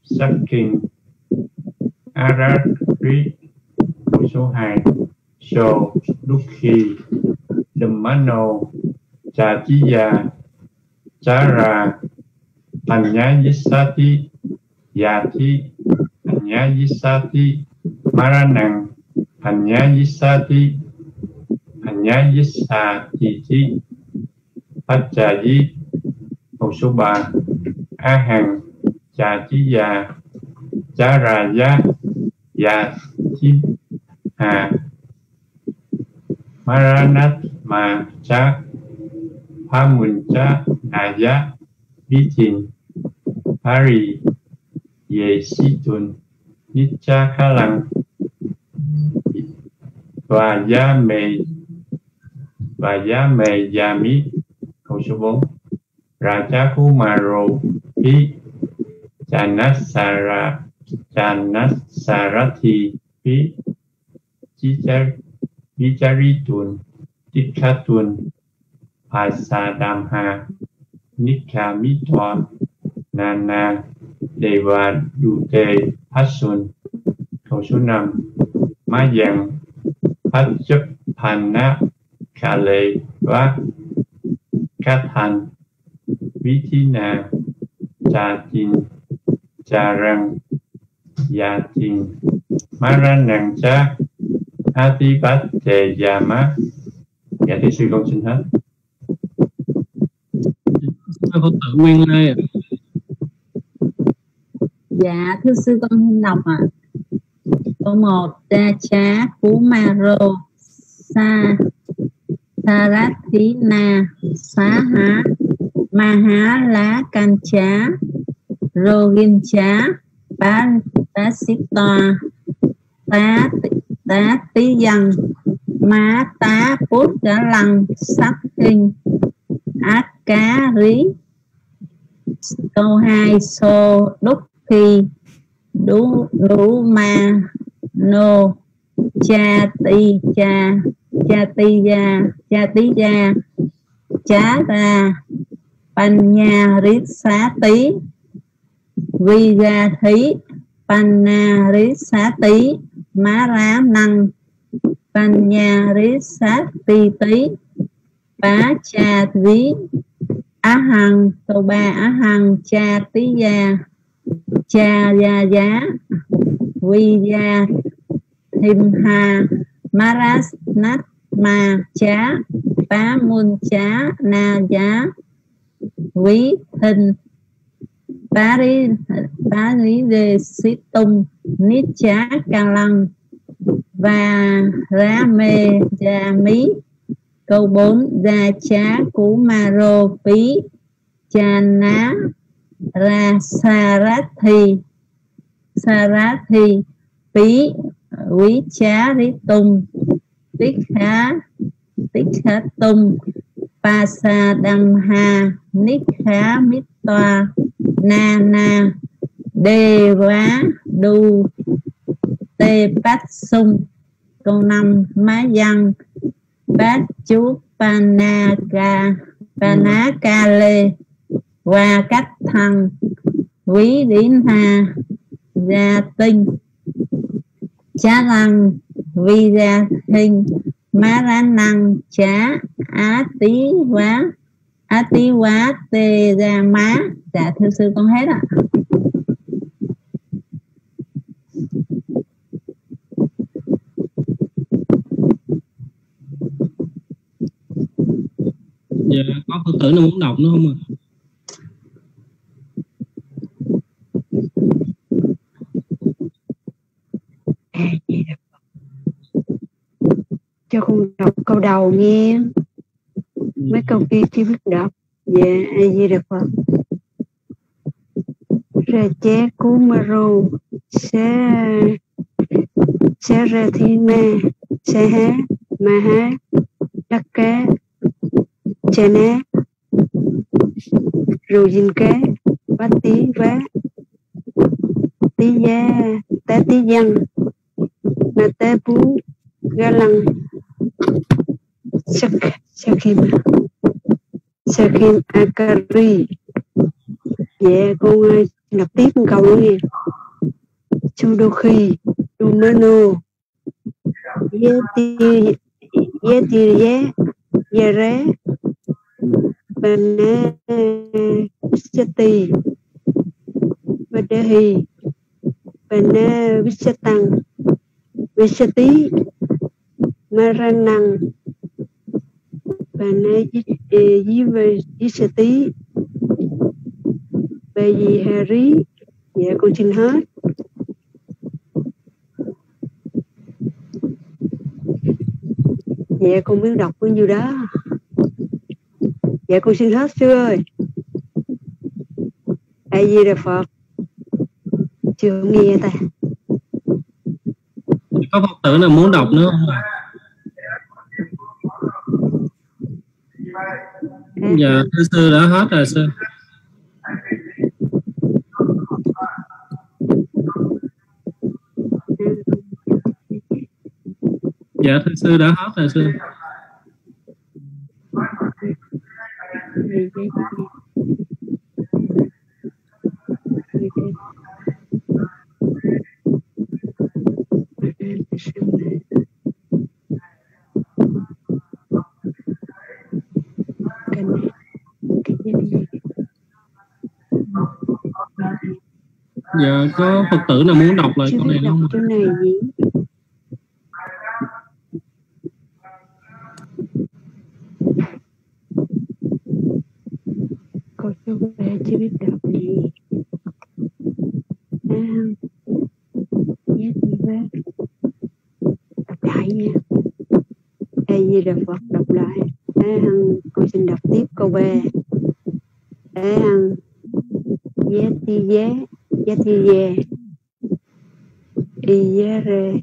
Saking Arari câu số 2 So Dukhi Dhammano Chatiya Chara Anyayisati Yati Anyayisati Maranang Anyayisati Anyayisati tách trà dí Câu số 3 A Hằng giá già chí Hà. Maranat mà Cha, pha mùn cha nà Pamuncha Naya Bitin Hari Yesitun Nicha lăng. Và giá Mề và Gia Mề ชวงราชาคุมาโรพิจานัสสาราจานัสสารทีพิจิจารวิจาริตุนติคาตุนภาษาดามหา นิคามิทอนนานาเดวาดูเตพัสุนโทชุนำมายังพัจพันนะคาเลวะ Cát hành Ví thi nà Trà trình Trà răng Dạ trình Má ra nàng cha Ati bát tề già má Dạ thưa sư con xin hết Phật tử Nguyên Lê ạ. dạ thưa sư con đọc ạ à. câu một cha chá cú ma rô sa Saratina Xá Há Ma Há Lá Can Chá Rogin Chá Bá Tá Toa Tá Tá Tí Dân Má, Tá Bút Đã Lăng Sắc Kinh Ác Cá, Rí Câu hai Sô Đúc Khi Đú Đú Ma, Nô, Cha, Ti, Cha cha ti gia cha tí gia, chá ra panya rít xá tí, vi gia thí panna rít xá tí, má rá năng panya rít xá ti tí, bá cha ví, á hằng câu ba á hằng, cha tí gia, cha gia giá, vi gia thim hà maras nát ma chá, bá môn chá, na giá quý hình. Bá rí bá rí đề sĩ tung, nít chá ca lăng. Và ra mê gia mí. Câu 4 gia chá cú ma rô phí cha ná ra sa rát thi. Sa rát thi phí quý chá rí tung tích khá tích khá tung pa sa đăng ha ních khá mít toa na na đê quá đu tê bát sung câu năm má văn bát chú pana ca pana ca lê qua cách thăng quý đến hà gia tinh cha rằng vi ra hình má ra năng chá á tí quá á tí quá tê ra má dạ thưa sư con hết ạ dạ có phật tử nào muốn đọc nữa không ạ à? Cho con đọc câu đầu nghe. Mấy câu kia chưa biết đọc. Về a di đà phật. Ra chế cú ma ru sẽ sẽ ra thi ma. Sẽ há, ma há, đắc cá chè né rù dinh cá bát tí vá. Tí gia tá tí dân na tá bú ga lăng. Shakim Shakim Akari Dạ con đọc ờ, tiếp một câu nữa nghe. Chudoki Dumano Yeti Yeti, Yé Yere Bane Vichati Vadahi Bane Vichatang Vichati Maranang và nay với về tí về gì Harry dạ con xin hết. Dạ con biết đọc bao nhiêu đó. Dạ con xin hết, sư ơi. Ai gì là phật. Chưa nghe ta. Có phật tử nào muốn đọc nữa không? ạ dạ thưa sư đã hết rồi sư. Dạ thưa sư đã hết rồi sư. Dạ có phật tử nào muốn đọc lại câu này không câu này gì câu số ba chưa biết đọc gì? Hằng giá ti vế đọc lại nha. A di đà phật đọc lại. Hằng con xin đọc tiếp câu b hằng. Giá ti giá giá ti về y giá rê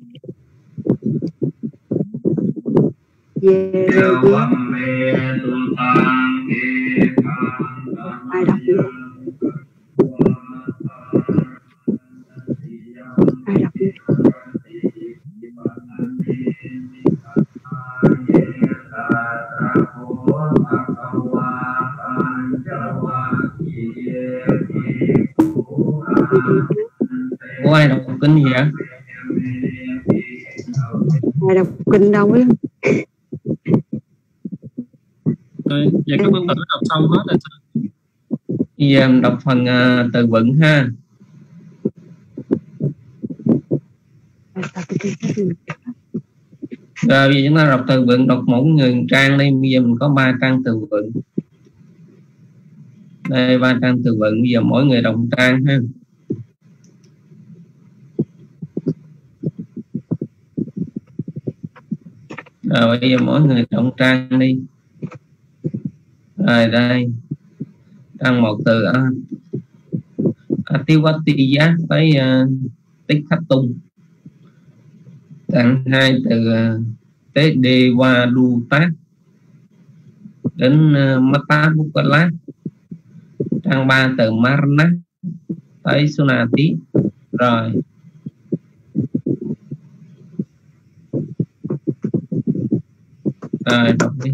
kinh đâu biết Rồi, dạ các bạn tử đọc xong hết rồi sao? Bây giờ mình đọc phần uh, từ vựng ha. Rồi bây giờ chúng ta đọc từ vựng, đọc mỗi người trang đi. Bây giờ mình có ba trang từ vựng. Đây ba trang từ vựng. Bây giờ mỗi người đọc trang ha. Rồi bây giờ mỗi người động trang đi. Rồi đây. Trang một từ à, Atiwati tới uh, ờ, tích khắc tung trang hai từ uh, tế đề và đu tác đến uh, mata bukala trang ba từ marna tới sunati rồi rồi đọc đi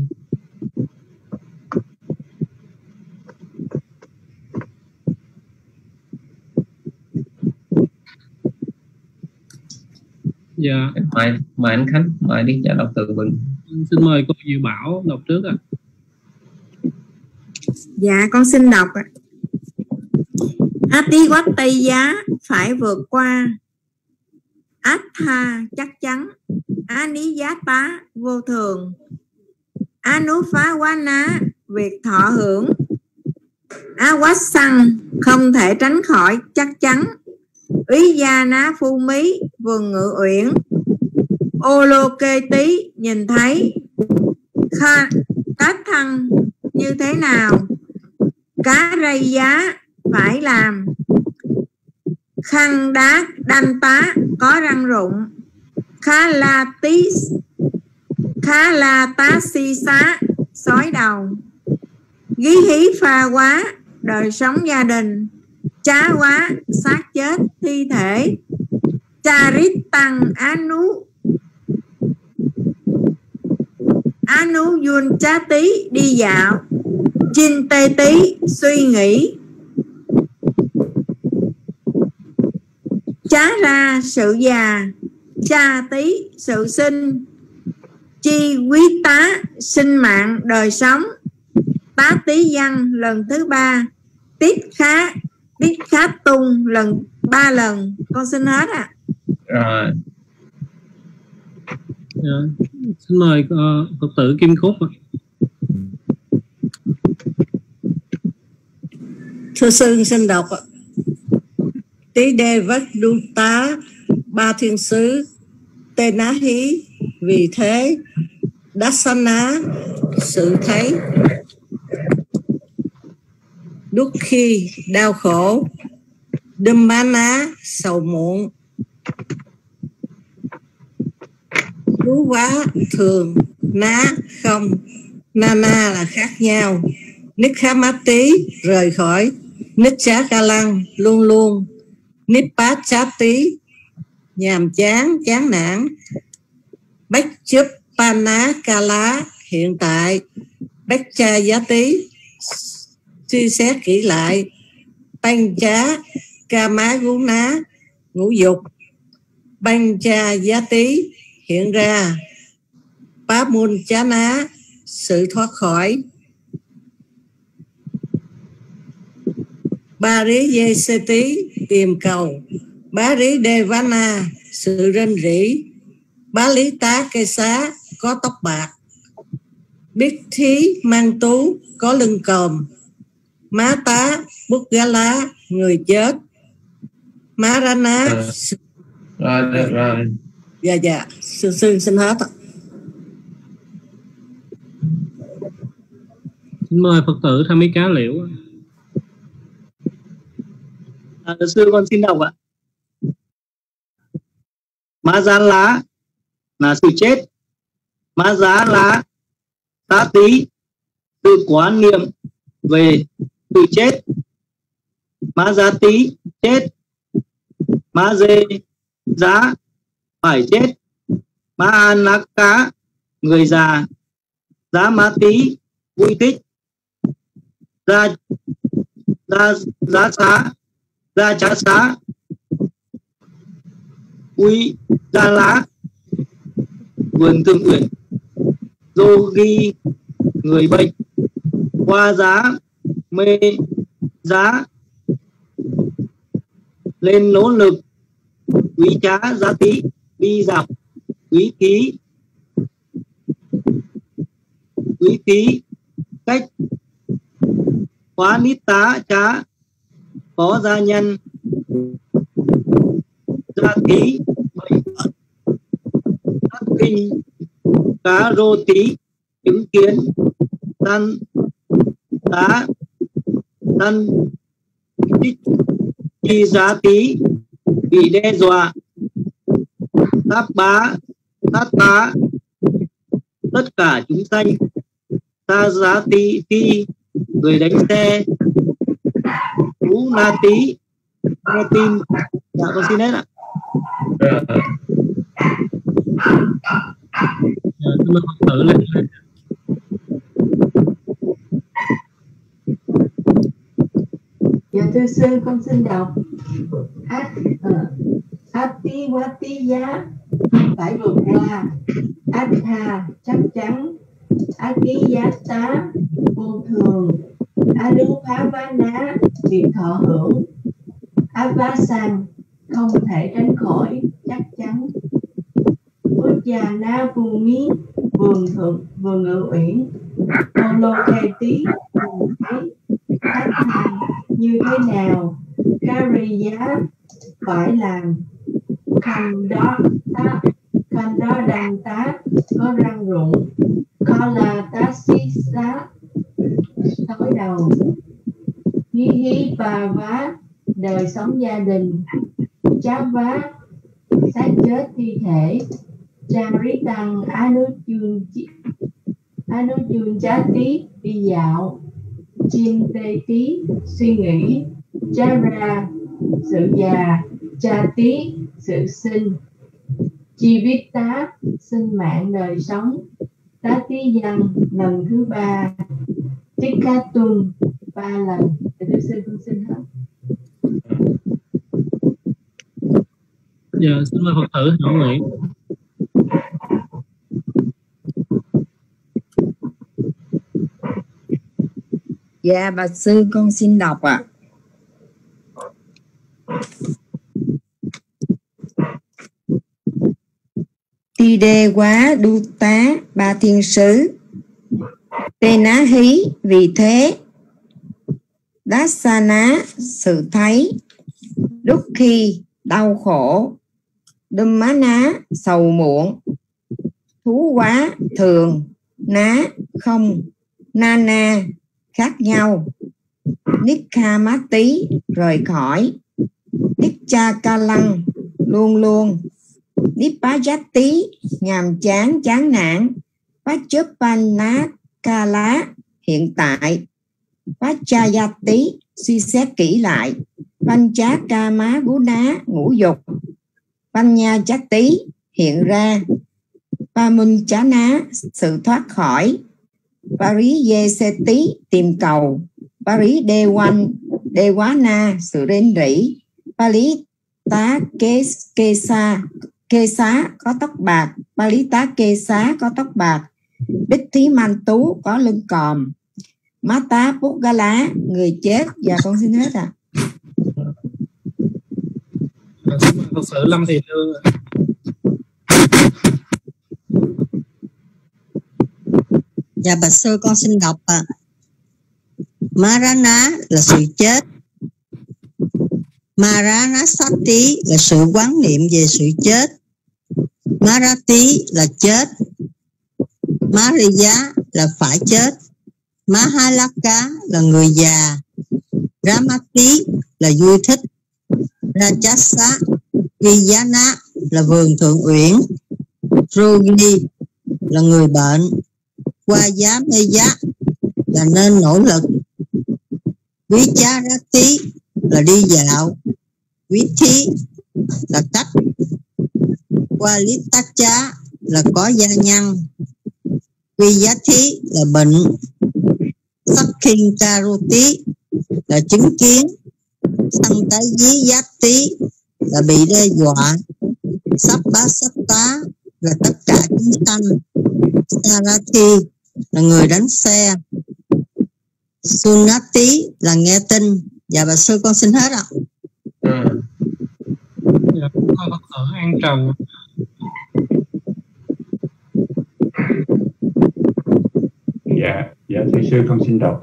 Dạ, mời mời anh Khánh mời đi cho đọc từ vựng xin mời cô Diệu Bảo đọc trước ạ. Dạ con xin đọc ạ. Ati quát tây giá phải vượt qua Atha chắc chắn. Ani giá tá vô thường. Anu phá việc thọ hưởng. Awasang không thể tránh khỏi chắc chắn. Ý gia ná phu mí vườn ngự uyển. Ô lô kê tí nhìn thấy. Kha, Tát thăng như thế nào? Cá rây giá phải làm khăn đá đanh tá có răng rụng. Khá la tí, khá la tá si xá, sói đầu. Ghi hí pha quá, đời sống gia đình. Chá quá, xác chết, thi thể. Charit tăng anu anu yun chá tí, đi dạo. Chinh tê tí, suy nghĩ. Chá ra sự già cha tí sự sinh chi quý tá sinh mạng đời sống tá tí văn lần thứ ba tiết khá tiết khá tung lần ba lần con xin hết ạ rồi Dạ. Xin mời uh, Phật tử Kim Khúc ạ. Thưa sư xin đọc ạ. Tí đê vất đu tá, ba thiên sứ, tê ná hí. Vì thế đát san ná, sự thấy. Đúc khi đau khổ, đâm bá ná sầu muộn. Đú quá thường, ná không na na là khác nhau. Nít khá mát tí, rời khỏi. Nít chá ca lăng, luôn luôn nít bá tí nhàm chán chán nản. Bách chấp paná ca lá hiện tại. Bách cha giá tí, suy xét kỹ lại. Banh chá ca má gú ná ngũ dục. Banh cha giá tí, hiện ra. Bá môn chá ná, sự thoát khỏi. Ba rí dê sê tí tìm cầu. Bá rí đê vá na sự rên rỉ. Bá lý tá cây xá có tóc bạc. Biết thí mang tú có lưng còm. Má tá bút gá lá người chết. Marana à, rồi được rồi dạ dạ. Sư sư xin hết ạ. xin mời phật tử tham ý cá liễu à, sư con xin đọc ạ. Má giá lá là sự chết. Má giá lá tá tí từ quán niệm về sự chết. Má giá tí chết. Má dê giá phải chết. Má an lá cá người già. Giá má tí vui thích. Ra ra giá xá ra chá xá. Quý ra lá vườn thượng uyển. Ghi, người bệnh. Qua giá, mê giá. Lên nỗ lực. Quý trá, giá tí đi dọc quý ký. Quý ký. Cách. Khóa nít tá, trá có gia nhân. Gia tí thất kinh cá rô tí chứng kiến. Tan tá tan tích. Chi giá tí bị đe dọa. Tháp bá. Tháp tá tất cả chúng sanh. Ta giá tí phi. Người đánh xe. Phú Na Tí. Nghe tin. Dạ con xin hết ạ. Dạ, mời phật tử lên Dạ thưa sư con xin đọc. Át uh, Ati Wati Giá. Phải vượt qua. Atha chắc chắn. Aki Giá Tá. Vô thường Anupavana việc thọ hưởng. Avasan không thể tránh khỏi, chắc chắn. Ujjana Bumi vườn thượng, vườn ngự uyển Holoketi vườn thấy khách hàng như thế nào? Kariya phải làm. Khăn đó tá, khăn đó đàn tá, có răng rụng. Kala Tasisa thói đầu. Hí hí bà vá, đời sống gia đình. Chá vá, xác chết thi thể. Trang rí tăng anu nước chương á chương chá tí đi dạo. Chim tê tí suy nghĩ. Cha ra, sự già. Cha tí, sự sinh. Chi biết tá, sinh mạng đời sống. Tá tí dân lần thứ ba tuần ba lần. Thì tôi xin con xin hết dạ xin mời phật tử hảo nguyện Dạ bà sư con xin đọc ạ. Ti đê quá đu tá ba thiên sứ Tê ná hí vì thế đát sa ná sự thấy. Lúc khi đau khổ Đâm má ná sầu muộn. Thú quá, thường, Ná, không, Na na, khác nhau. Nikha má tí rời khỏi. Nikcha ca lăng luôn luôn. Nipajati nhàm chán chán nản. Pachupanat ca lá hiện tại, Pachayati suy xét kỹ lại. Pancha ca má gú đá ngũ dục. Panya chát tí hiện ra. Pamun chá ná sự thoát khỏi. Parí dê xe tí tìm cầu. Parí đê quanh đê quá na sự rên rỉ. Paris tá kê kê sa kê xá có tóc bạc. Paris tá kê xá có tóc bạc. Bích Thí Man Tú có lưng còm Má tá Bút Gá Lá người chết và dạ, con xin hết ạ à. Phật sự Lâm Thị Lương Dạ bà sư con xin đọc ạ. À. Marana là sự chết. Maranasati là sự quán niệm về sự chết Marati là chết Mariya là phải chết. Mahalaka là người già. Ramati là vui thích. Rajasa Vijana là vườn thượng uyển. Rogi là người bệnh. Qua giá Mâyá là nên nỗ lực. Vicharati là đi dạo. Vithi là cách. Qua Qualitacha là có gia nhân vi giá thí là bệnh Sakhinkaruti là chứng kiến Sanh tái dí giá tí là bị đe dọa Sắp bá sắp tá là tất cả chúng sanh. Sarati là người đánh xe. Sunati là nghe tin. Dạ bà sư con xin hết ạ. Ừ. dạ, con Phật An Trần dạ dạ thưa sư, con xin đọc.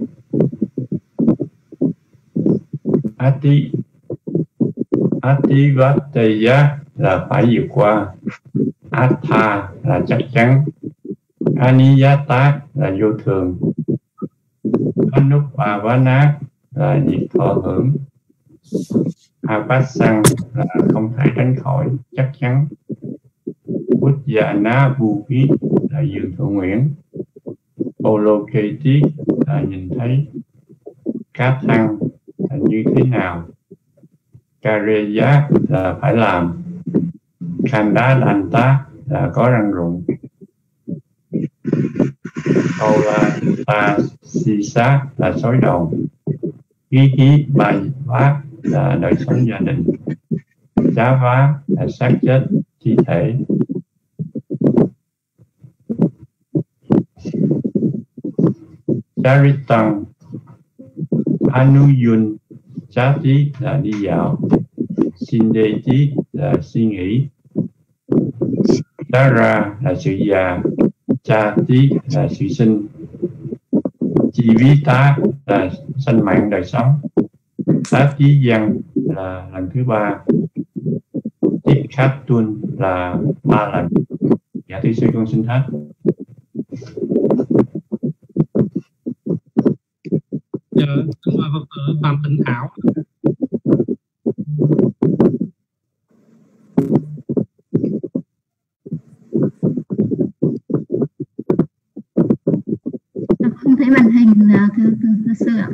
Ati Ativataya là phải vượt qua. Atha là chắc chắn. Aniyata là vô thường. Anupavana là việc thọ hưởng. Apasan là không thể tránh khỏi, chắc chắn. Ujjana Bhuvi là dường thượng nguyện. Oloketi là nhìn thấy cá thăng là như thế nào? Kareya là phải làm. Khanda Danta là có răng rụng. Câu là ta si sát là sói đầu. Ghi ký bài vá là đời sống gia đình. Giá vá là xác chết thi thể. Daritang Anuyun Chati là đi dạo Sindeti là suy nghĩ Dara là sự già Chati là sự sinh Chivita là sanh mạng đời sống Tá chí văn là lần thứ ba Tikhatun là ba lần. Dạ thưa sư con xin hết. Dạ xin mời Phật tử Phạm Tịnh Thảo. Không thấy màn hình thưa, thưa, thưa sư ạ.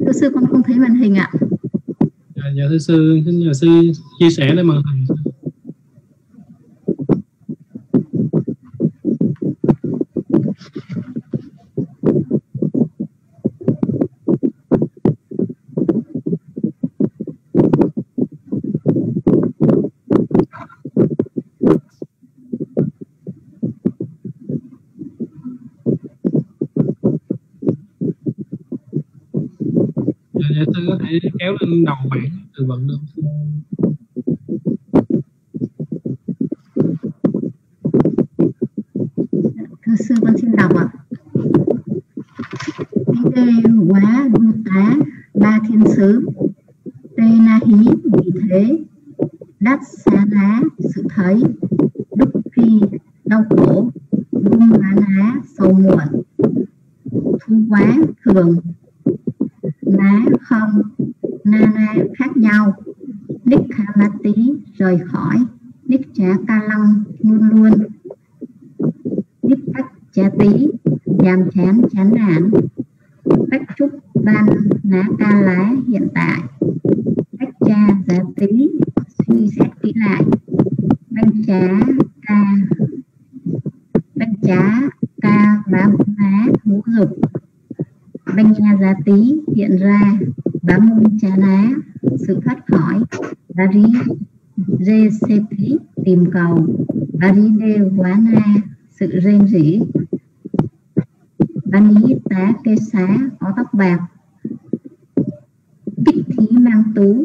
Thưa sư con không thấy màn hình ạ. Dạ, dạ thưa sư xin nhờ sư chia sẻ lên màn hình dạ, dạ sư có thể kéo lên đầu bạn từ vận đơn thưa sư con xin đọc ạ. Tê quá du tá, ba thiên sứ, Tê na hí vì thế Đắt xa lá, sự thấy, Đúc phi, đau khổ Đung lá lá, sầu muộn, Thu quá thường. Rời khỏi. Ních trá ca lăng luôn luôn. Ních bách trá tí nhàm chán chán nản. Bách trúc ban ná ca lá hiện tại. Bách cha giá tí, suy xét kỹ lại. Banh trá ca banh trá ca bá lá ngũ dục. Banh nha giá tí hiện ra bá môn trá lá sự thoát khỏi bá rí GCP tìm cầu Aride Wana sự rên rỉ Bani tá kê xá có tóc bạc Kích thí mang tú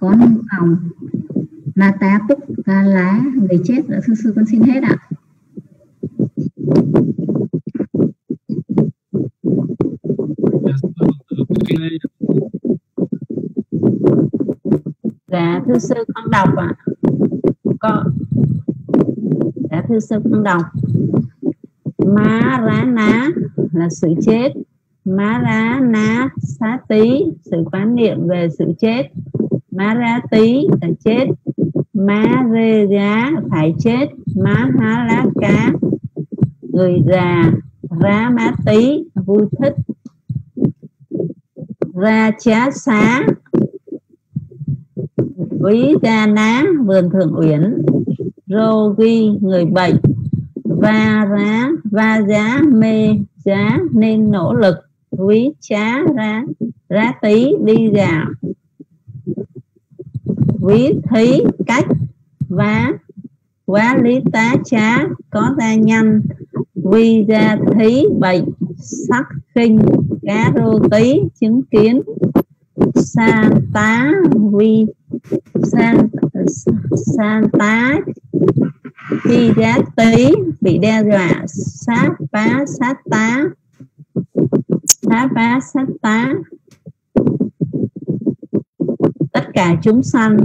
có nâng phòng Mà tá cúc cá lá người chết đã thư sư con xin hết ạ Dạ, thưa sư con đọc ạ. À có đã thưa sư con đồng. Má rá ná là sự chết. Má rá ná xá tí sự quán niệm về sự chết. Má rá tí là chết. Má rê giá phải chết. Má há lá cá, người già rá má tí vui thích. Ra chá xá quý cha ná vườn thượng uyển, rô ghi, người bệnh, va rá, va giá, mê giá, nên nỗ lực, quý chá rá rá tí đi Dạo quý thí cách, vá, quá lý tá chá, có ra nhanh, quy ra thí bệnh, sắc khinh, cá rô tí chứng kiến sa tá vi san san tá khi giá tí bị đe dọa. Sát phá sát tá sát phá sát tá. Tất cả chúng sanh,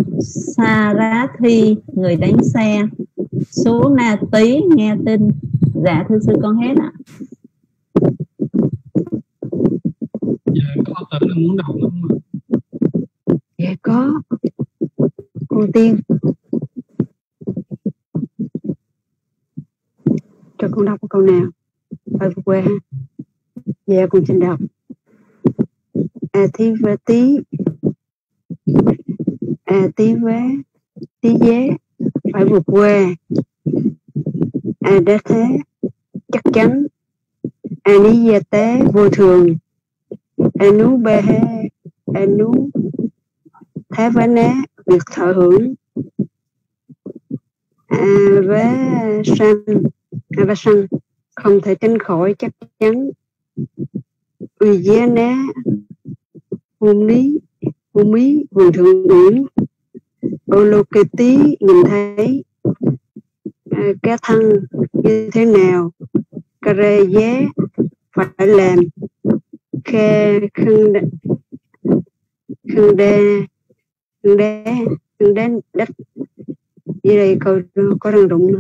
sa rá thi, người đánh xe số na tí, nghe tin. Dạ thưa sư, con hết ạ. Dạ có tử là muốn đọc lắm ạ dạ có. Con tiên. Cho con đọc một câu nào. Ở quê ha. Dạ con xin đọc. A thi và tí. A tí vế tí dế phải vượt qua a đã thế. Chắc chắn. A ní gia tế vô thường. A nú bê hê. A nú thế với né việc thọ hưởng a vế sanh a sanh không thể tránh khỏi chắc chắn. Uy giá ná hôn lý hôn mỹ vườn thượng uyển ô lô kê tí nhìn thấy à, cái thân như thế nào cà rê giá phải làm. Khe khưng đe khưng đe khưng để khưng đe đất. Dưới đây có có răng rụng.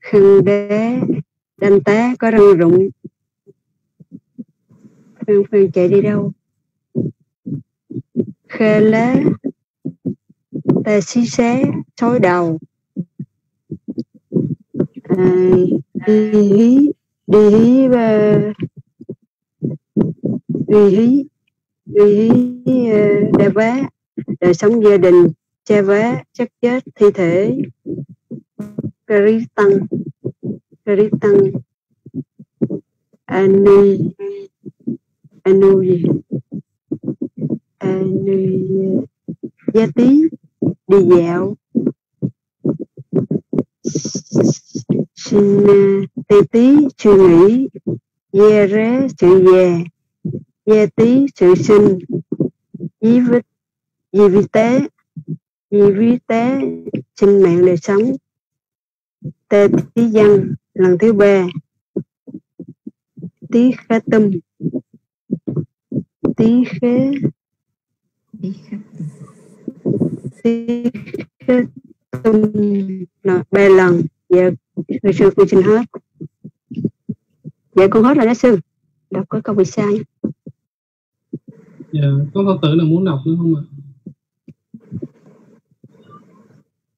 Khưng đế đanh té có răng rụng. Phương phương chạy đi đâu? Khê lá ta xí xé thối đầu. À, đi hí đi hí và đi hí đi hí ờ, đẹp vá đời sống gia đình che vá, chắc chết, thi thể. Cari tăng cari tăng ani anu gì anu gia tí, đi dạo. Xin tê tí suy nghĩ dê ré sự già. Dê tí sự sinh. Dí vít di vi tế di vi tế sinh mạng đời sống. Tê tí dân lần thứ ba. Tí khá tâm. Tí khế tí khế tâm. Ba lần. Dạ người sư con xin hết. Dạ con hết rồi đó sư. Đọc có câu bị sai. Dạ có phật tử nào muốn đọc nữa không ạ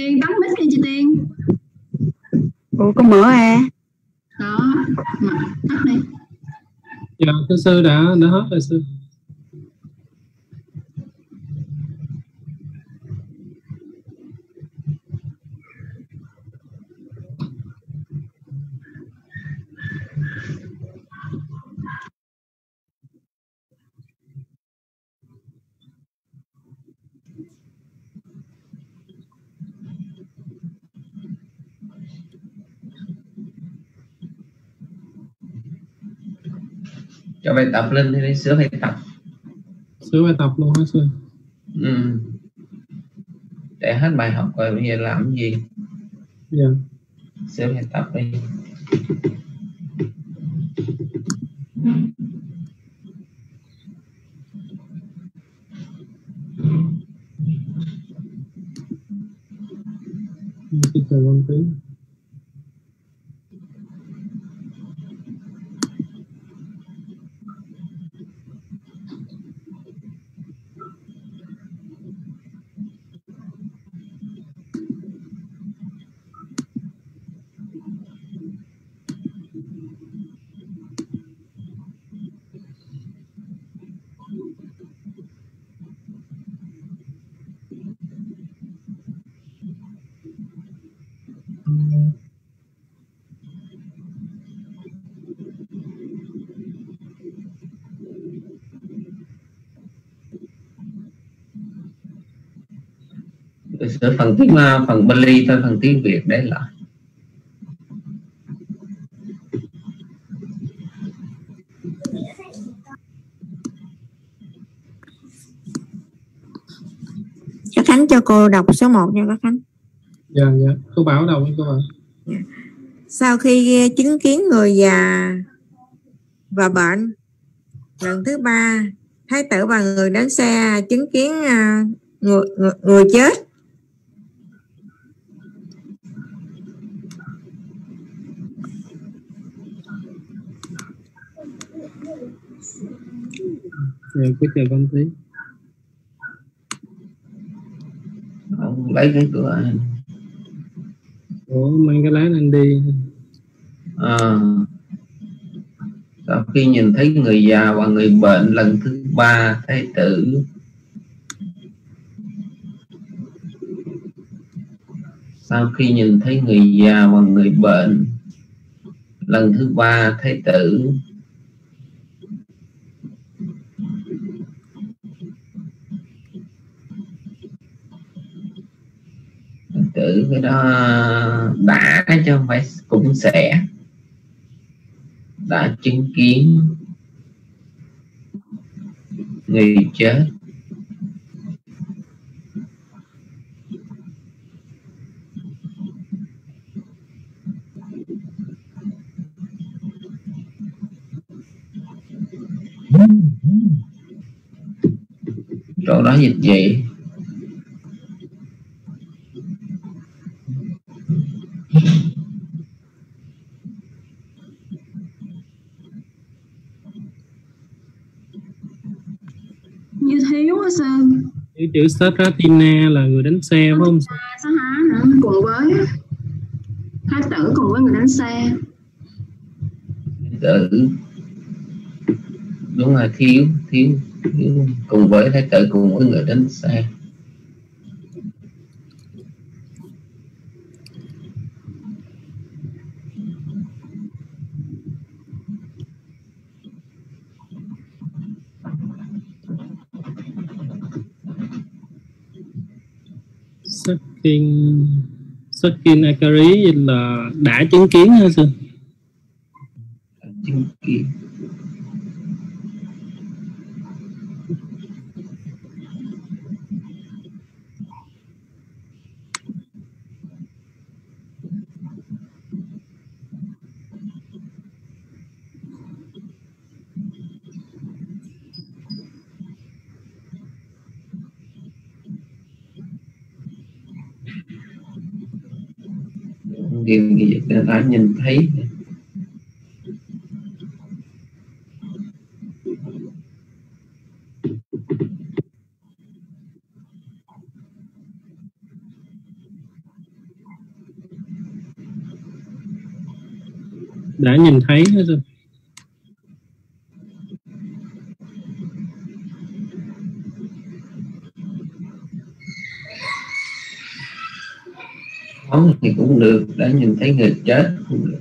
Tiên tắt mic đi chị Tiên. Ủa con mở à đó mà tắt đi. Dạ thưa sư đã đã hết rồi sư bài tập lên thì sửa bài tập. Sửa bài tập luôn hả sư? Ừ. để hết bài học rồi bây giờ làm gì? Dạ. Sửa bài tập đi Sửa phần tiếng uh, phần Bali thôi phần tiếng Việt đấy là các khánh cho cô đọc số 1 nha các khánh. Dạ dạ. Cô bảo đầu cô bảo sau khi chứng kiến người già và bệnh lần thứ ba thái tử và người đến xe chứng kiến à, người, người, người chết dạ cô chào con tí ông lấy cái cửa ủa mang cái lá lên đi. À, sau khi nhìn thấy người già và người bệnh lần thứ ba thái tử. Sau khi nhìn thấy người già và người bệnh lần thứ ba thái tử thái tử cái đó đã chứ không phải cũng sẽ đã chứng kiến người chết. Chỗ đó dịch gì như thiếu á sư chữ Saratina là người đánh xe phải không? Số há nữa cùng với thái tử cùng với người đánh xe. Tử. Đúng là thiếu thiếu, thiếu. cùng với thái tử cùng với người đánh xe Sakin Sakin Akari là đã chứng kiến hả sư? chứng kiến đã nhìn thấy. Đã nhìn thấy hết rồi. Không được, đã nhìn thấy người chết không được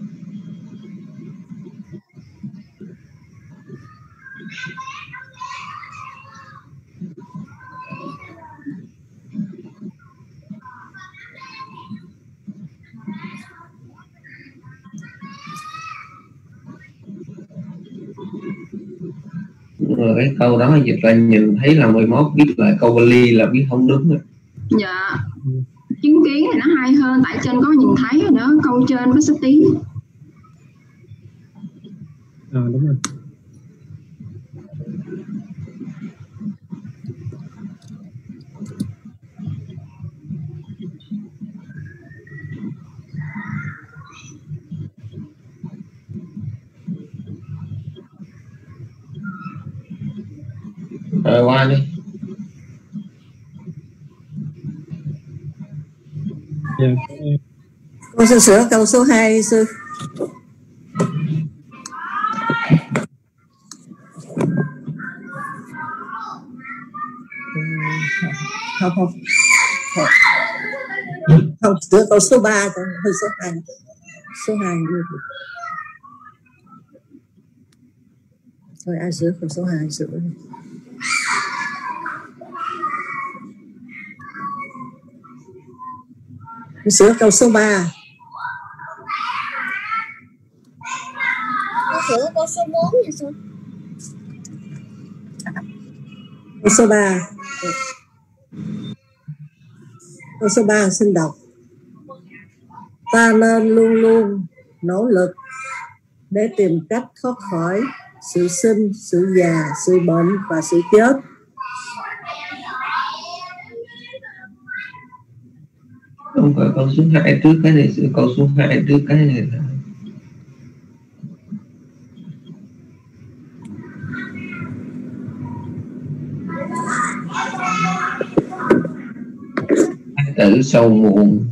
rồi cái câu đó dịch là nhìn thấy là 11 biết lại câu Bali là biết không đúng rồi. dạ chứng kiến thì nó hay hơn tại trên có nhìn thấy rồi đó câu trên có sắc tí. À, đúng rồi. Rồi qua đi Con sửa câu số 2 sư. Không không. Không, không sửa câu số 3 thôi, hơi số 2. Số 2 luôn. Thôi ai sửa câu số 2 sửa sửa câu số 3 sửa câu số 4 nha sư. câu số 3 câu số 3 xin đọc. Ta nên luôn luôn nỗ lực để tìm cách thoát khỏi sự sinh sự già sự bệnh và sự chết. Không phải câu số 2 trước cái này sự câu số 2 trước cái này là Sâu muộn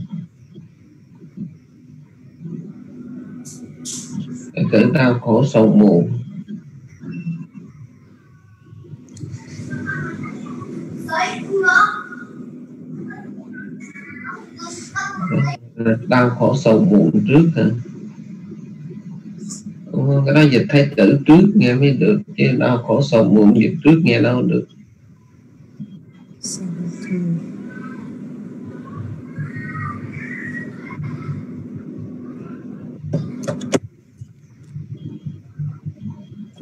cái cử đau khổ sâu muộn đau khổ sầu muộn trước hả? Cái đó dịch thái tử trước nghe mới được, chứ đau khổ sầu muộn dịch trước nghe đâu được. Dạ.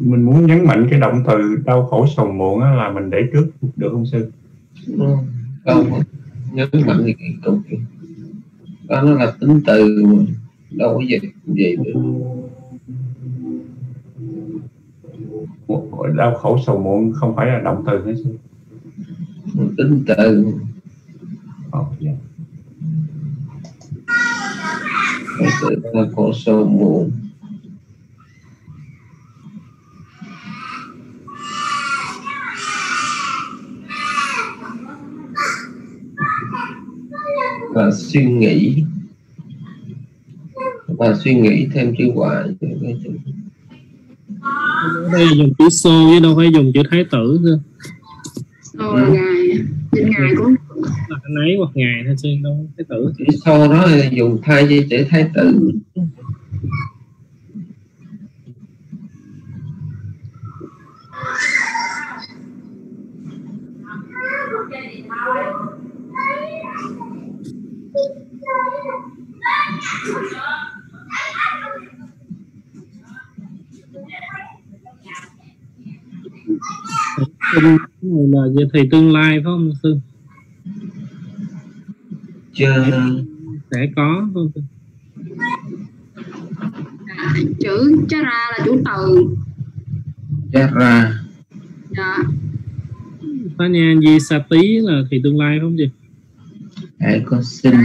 Mình muốn nhấn mạnh cái động từ đau khổ sầu muộn á, là mình để trước được không sư? Không nhấn mạnh thì kia đó nó là tính từ đâu có dịch gì được. Đau khổ sầu muộn không phải là động từ hết sư? Tính từ. Ồ, dạ. thái tử đau khổ sầu muộn và suy nghĩ. Và suy nghĩ thêm chữ hoài ở đây dùng chữ xô chứ đâu phải dùng chữ thái tử cơ. Ồ, ngài trên ngài cũng là anh ấy hoặc ngài thôi chứ đâu thái tử. Chữ xô đó là dùng thay cho chữ thái tử Tinh này là về thầy tương lai phải không sư? Chưa. Sẽ có không? Sư? chữ chá ra là chủ từ. Ra ra. Dạ. Nha di sa tí là thầy tương lai phải không chị? Hãy có sinh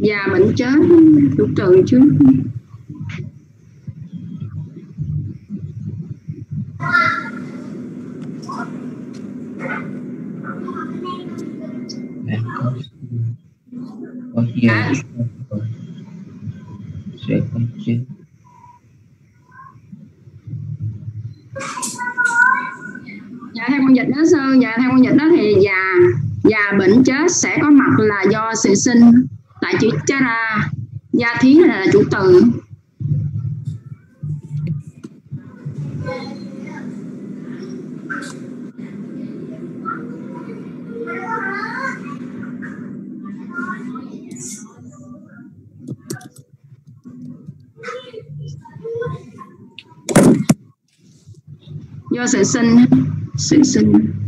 già bệnh chết trụ trừ chứ. Dạ theo con dịch đó sư dạ theo con dịch đó thì già già bệnh chết sẽ có mặt là do sự sinh tại chữ chara gia thí là chủ từ? Do sự sinh sự sinh.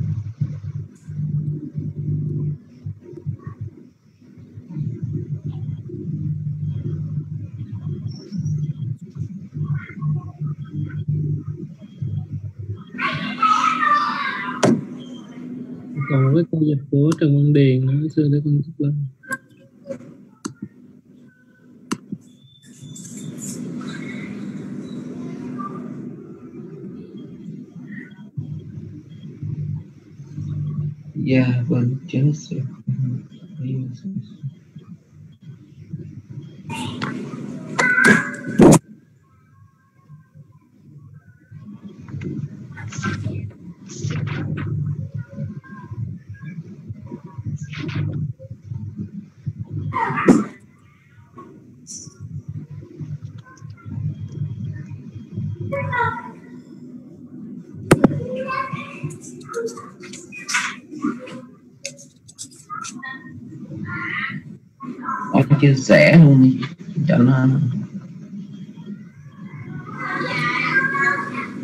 Còn của Trần Văn Điền nữa xưa để con giúp lên Dạ vâng chết sẻ luôn đi. Cho nó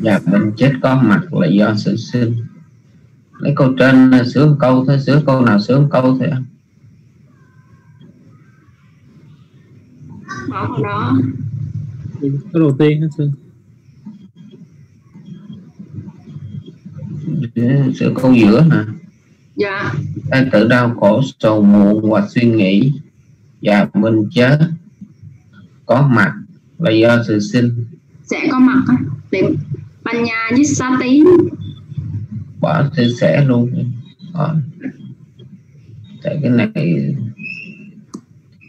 dạ bệnh chết có mặt là do sự sinh lấy câu trên là sửa một câu thôi sửa câu nào sửa câu thôi ạ. bỏ vào đó. Câu đầu tiên hết sư Sửa- sửa câu giữa nè dạ. Ta tự đau khổ sầu muộn hoặc suy nghĩ và mình chết có mặt là do sự sinh sẽ có mặt á. để Panya với Sati bỏ chia sẻ luôn. Rồi. tại cái này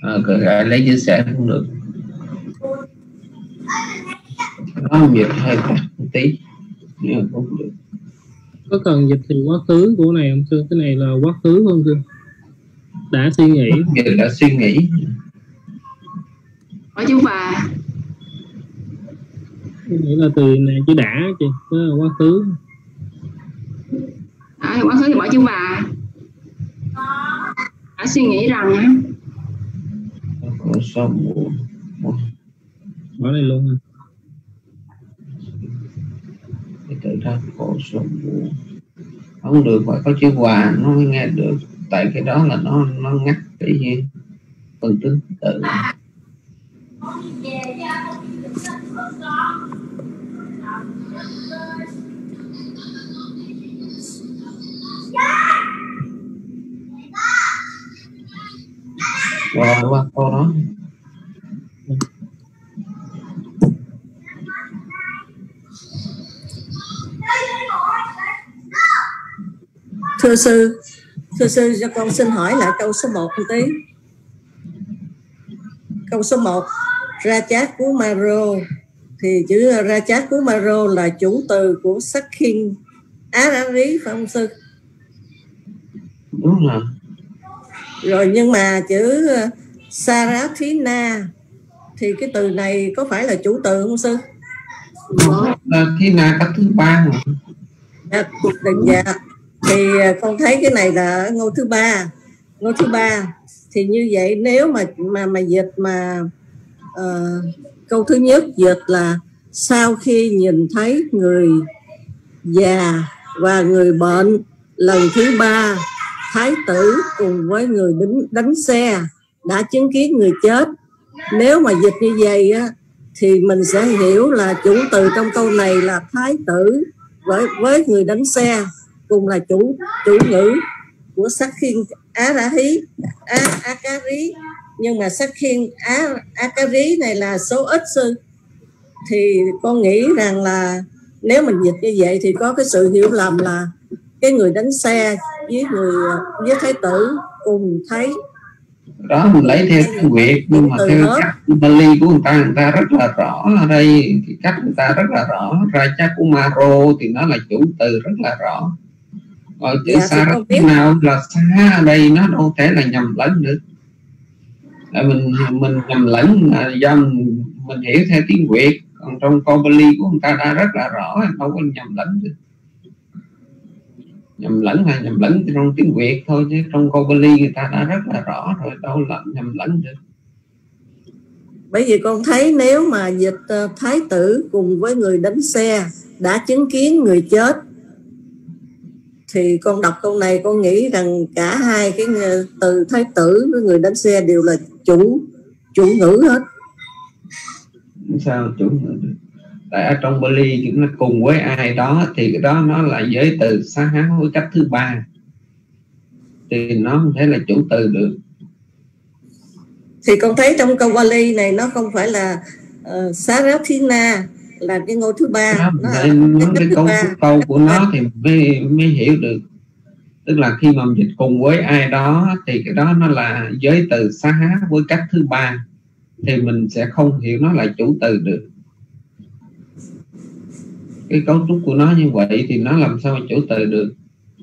à, gài lấy chia sẻ cũng được. Nó việc hơi một tí. Nhưng mà cũng được. Có cần dịch thì quá khứ của này không sư cái này là quá khứ không sư đã suy nghĩ. Giờ đã suy nghĩ. Bỏ chữ và nghĩa là từ này chữ đã chị đó quá khứ. À, quá khứ thì bỏ chữ và đã suy nghĩ rằng á, muộn bỏ này luôn thì tự đau khổ muộn không được phải có chữ hòa nó mới nghe được tại cái đó là nó nó ngắt cái phần tương tự rồi qua câu đó. Thưa sư thưa sư cho con xin hỏi lại câu số 1 một tí. Câu số 1 ra chát của Maro. Thì chữ ra chát của Maro là chủ từ của Sakhin. Á Rá Rí phải không sư? Đúng rồi. Rồi nhưng mà chữ ờ, Sarathina thì cái từ này có phải là chủ từ không sư? Là khi nào các thứ ba mà. Dạ, dạ thì à, con thấy cái này là ngôi thứ ba. Ngôi thứ ba thì như vậy nếu mà mà mà dịch mà uh, câu thứ nhất dịch là sau khi nhìn thấy người già và người bệnh lần thứ ba thái tử cùng với người đánh đánh xe đã chứng kiến người chết. Nếu mà dịch như vậy á thì mình sẽ hiểu là chủ từ trong câu này là thái tử với với người đánh xe cùng là chủ chủ ngữ của sắc khiên á rã hí á á cá rí nhưng mà sắc khiên á á cá rí này là số ít sư. Thì con nghĩ rằng là nếu mình dịch như vậy thì có cái sự hiểu lầm là cái người đánh xe với người với thái tử cùng thấy. Đó mình lấy theo cái Việt nhưng mà theo hết. cách Bali của người ta người ta rất là rõ ở đây. Cái cách người ta rất là rõ. Ra chắc của Maro thì nó là chủ từ rất là rõ rồi chữ Dạ, rất biết. thế nào là ở đây nó đâu thể là nhầm lẫn được. Tại mình mình nhầm lẫn là do mình, mình hiểu theo tiếng Việt còn trong câu Bali của người ta đã rất là rõ đâu có nhầm lẫn được. Nhầm lẫn là nhầm lẫn trong tiếng Việt thôi chứ trong câu Bali người ta đã rất là rõ rồi đâu là nhầm lẫn được. Bởi vì con thấy nếu mà dịch ờ, thái tử cùng với người đánh xe đã chứng kiến người chết thì con đọc câu này con nghĩ rằng cả hai cái từ thái tử với người đánh xe đều là chủ chủ ngữ hết. Sao chủ được. Tại ở trong Bali chúng nó cùng với ai đó thì cái đó nó là giới từ xá há với cách thứ ba. Thì nó không thể là chủ từ được. Thì con thấy trong câu Bali này nó không phải là uh, Sarathina là cái ngôi thứ ba nó, nó phải là nó cái cái câu ba. câu của nó thì mới mới hiểu được. Tức là khi mà dịch cùng với ai đó thì cái đó nó là giới từ xá há với cách thứ ba thì mình sẽ không hiểu nó là chủ từ được. Cái cấu trúc của nó như vậy thì nó làm sao mà chủ từ được?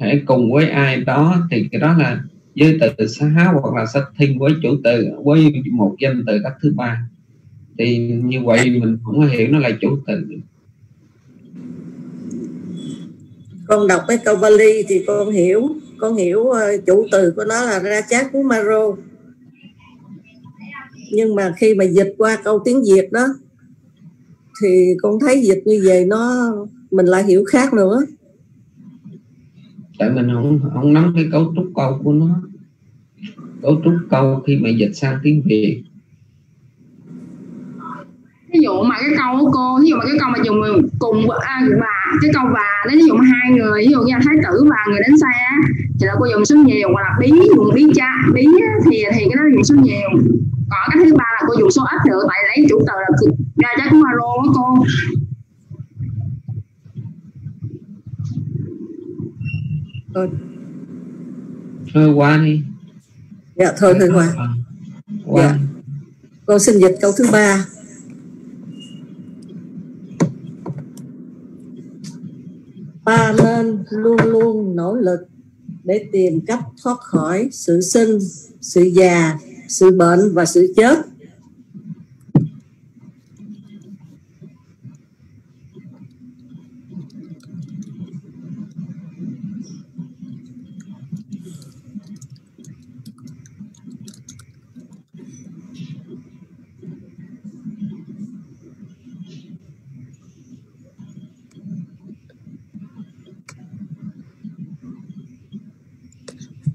Hãy cùng với ai đó thì cái đó là giới từ xá hoặc là sát thinh với chủ từ với một danh từ cách thứ ba thì như vậy mình có hiểu nó là chủ từ. Được con đọc cái câu Bali thì con hiểu con hiểu ờ, chủ từ của nó là Raja Kumaro nhưng mà khi mà dịch qua câu tiếng Việt đó thì con thấy dịch như vậy nó mình lại hiểu khác nữa. Tại mình không không nắm cái cấu trúc câu của nó. Cấu trúc câu khi mà dịch sang tiếng việt ví dụ mà cái câu của cô ví dụ mà cái câu mà dùng cùng với- à, và cái câu và đấy ví dụ mà hai người ví dụ như là thái tử và người đánh xe thì là cô dùng số nhiều hoặc là bí dùng bí cha bí thì thì cái đó dùng số nhiều. Còn cái thứ ba là cô dùng số ít được tại lấy chủ từ là ra trái của Maro á cô. Thôi. thôi qua đi. Dạ thôi thôi Hòa qua Dạ. con xin dịch câu thứ ba ta nên luôn luôn nỗ lực để tìm cách thoát khỏi sự sinh, sự già, sự bệnh và sự chết cha tí gia cha ra giá gia thiên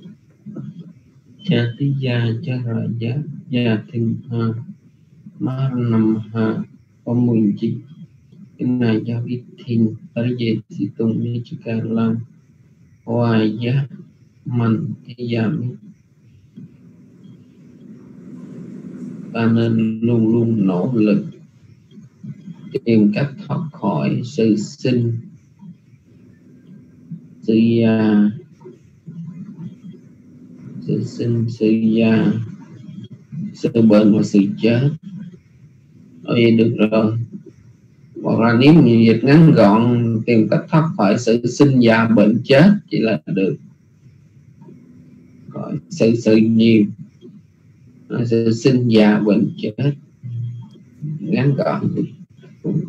ha ma nam ha pamunji inna gia vithin tarje si Jatijajaraja Jatimha Maranamha Pamunji Inajavithin Parjesitun Nichikalam Hoaya Mantiyami Ta nên luôn luôn nỗ lực tìm cách thoát khỏi sự sinh sự uh, sự sinh sự già sự bệnh và sự chết Ôi được rồi. Hoặc là nếu mình dịch ngắn gọn tìm cách thoát khỏi sự sinh già bệnh chết chỉ là được. Khỏi sự sự nhiều, sự sinh già bệnh chết. Ngắn gọn cũng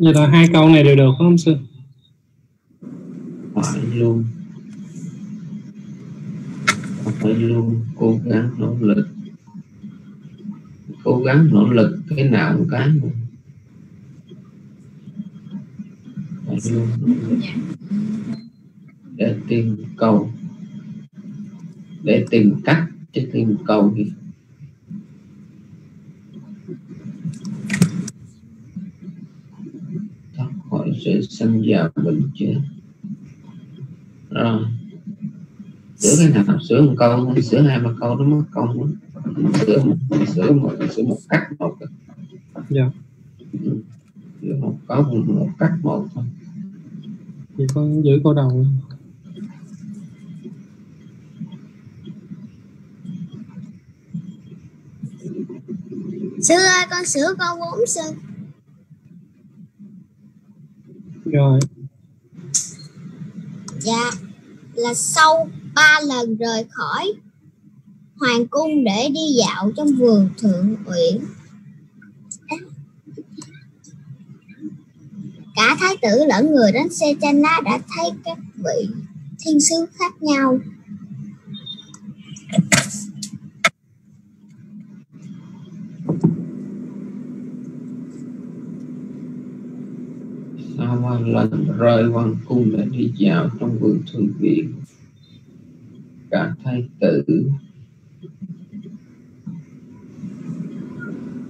Vậy là hai câu này đều được không sư? phải luôn. Phải luôn cố gắng nỗ lực. Cố gắng nỗ lực cái nào một cái luôn phải luôn nỗ lực. Để tìm cầu. Để tìm cách chứ tìm cầu gì khỏi sự sinh già bệnh chết rồi. Sửa cái nào? Sửa một câu sửa hai ba câu nó mất công lắm. Sửa một sửa một sửa một cắt một. Dạ. Sửa một có một, một cắt một thôi. Thì con giữ câu đầu sư ơi con sửa câu bốn sư rồi. Dạ là sau ba lần rời khỏi, hoàng cung để đi dạo trong vườn thượng uyển. Cả thái tử lẫn người đến xe tranh lá đã thấy các vị thiên sứ khác nhau. Lần rời hoàng cung để đi dạo trong vườn thượng viện. Cả thái tử.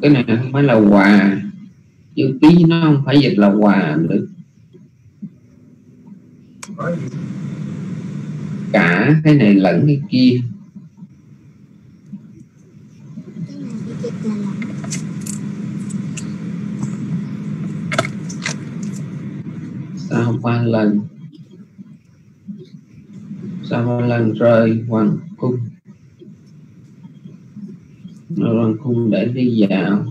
Cái này không phải là quà. Chữ ký nó không phải dịch là quà nữa. Cả cái này lẫn cái kia. Sau ba lần? Sau ba lần rời hoàng cung? Hoàng cung để đi dạo.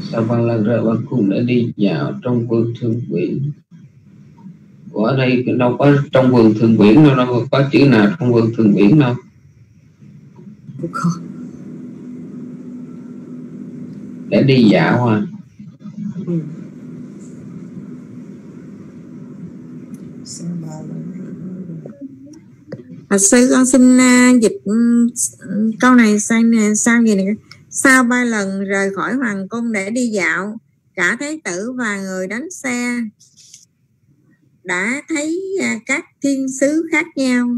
Sau ba lần rời hoàng cung để đi dạo trong vườn thương viện ở đây đâu có trong vườn thường biển đâu đâu có chữ nào trong vườn thường biển đâu. Để đi dạo à À, sư con xin uh, dịch um, câu này sang sao gì này? Sau ba lần rời khỏi hoàng cung để đi dạo cả thái tử và người đánh xe đã thấy uh, các thiên sứ khác nhau.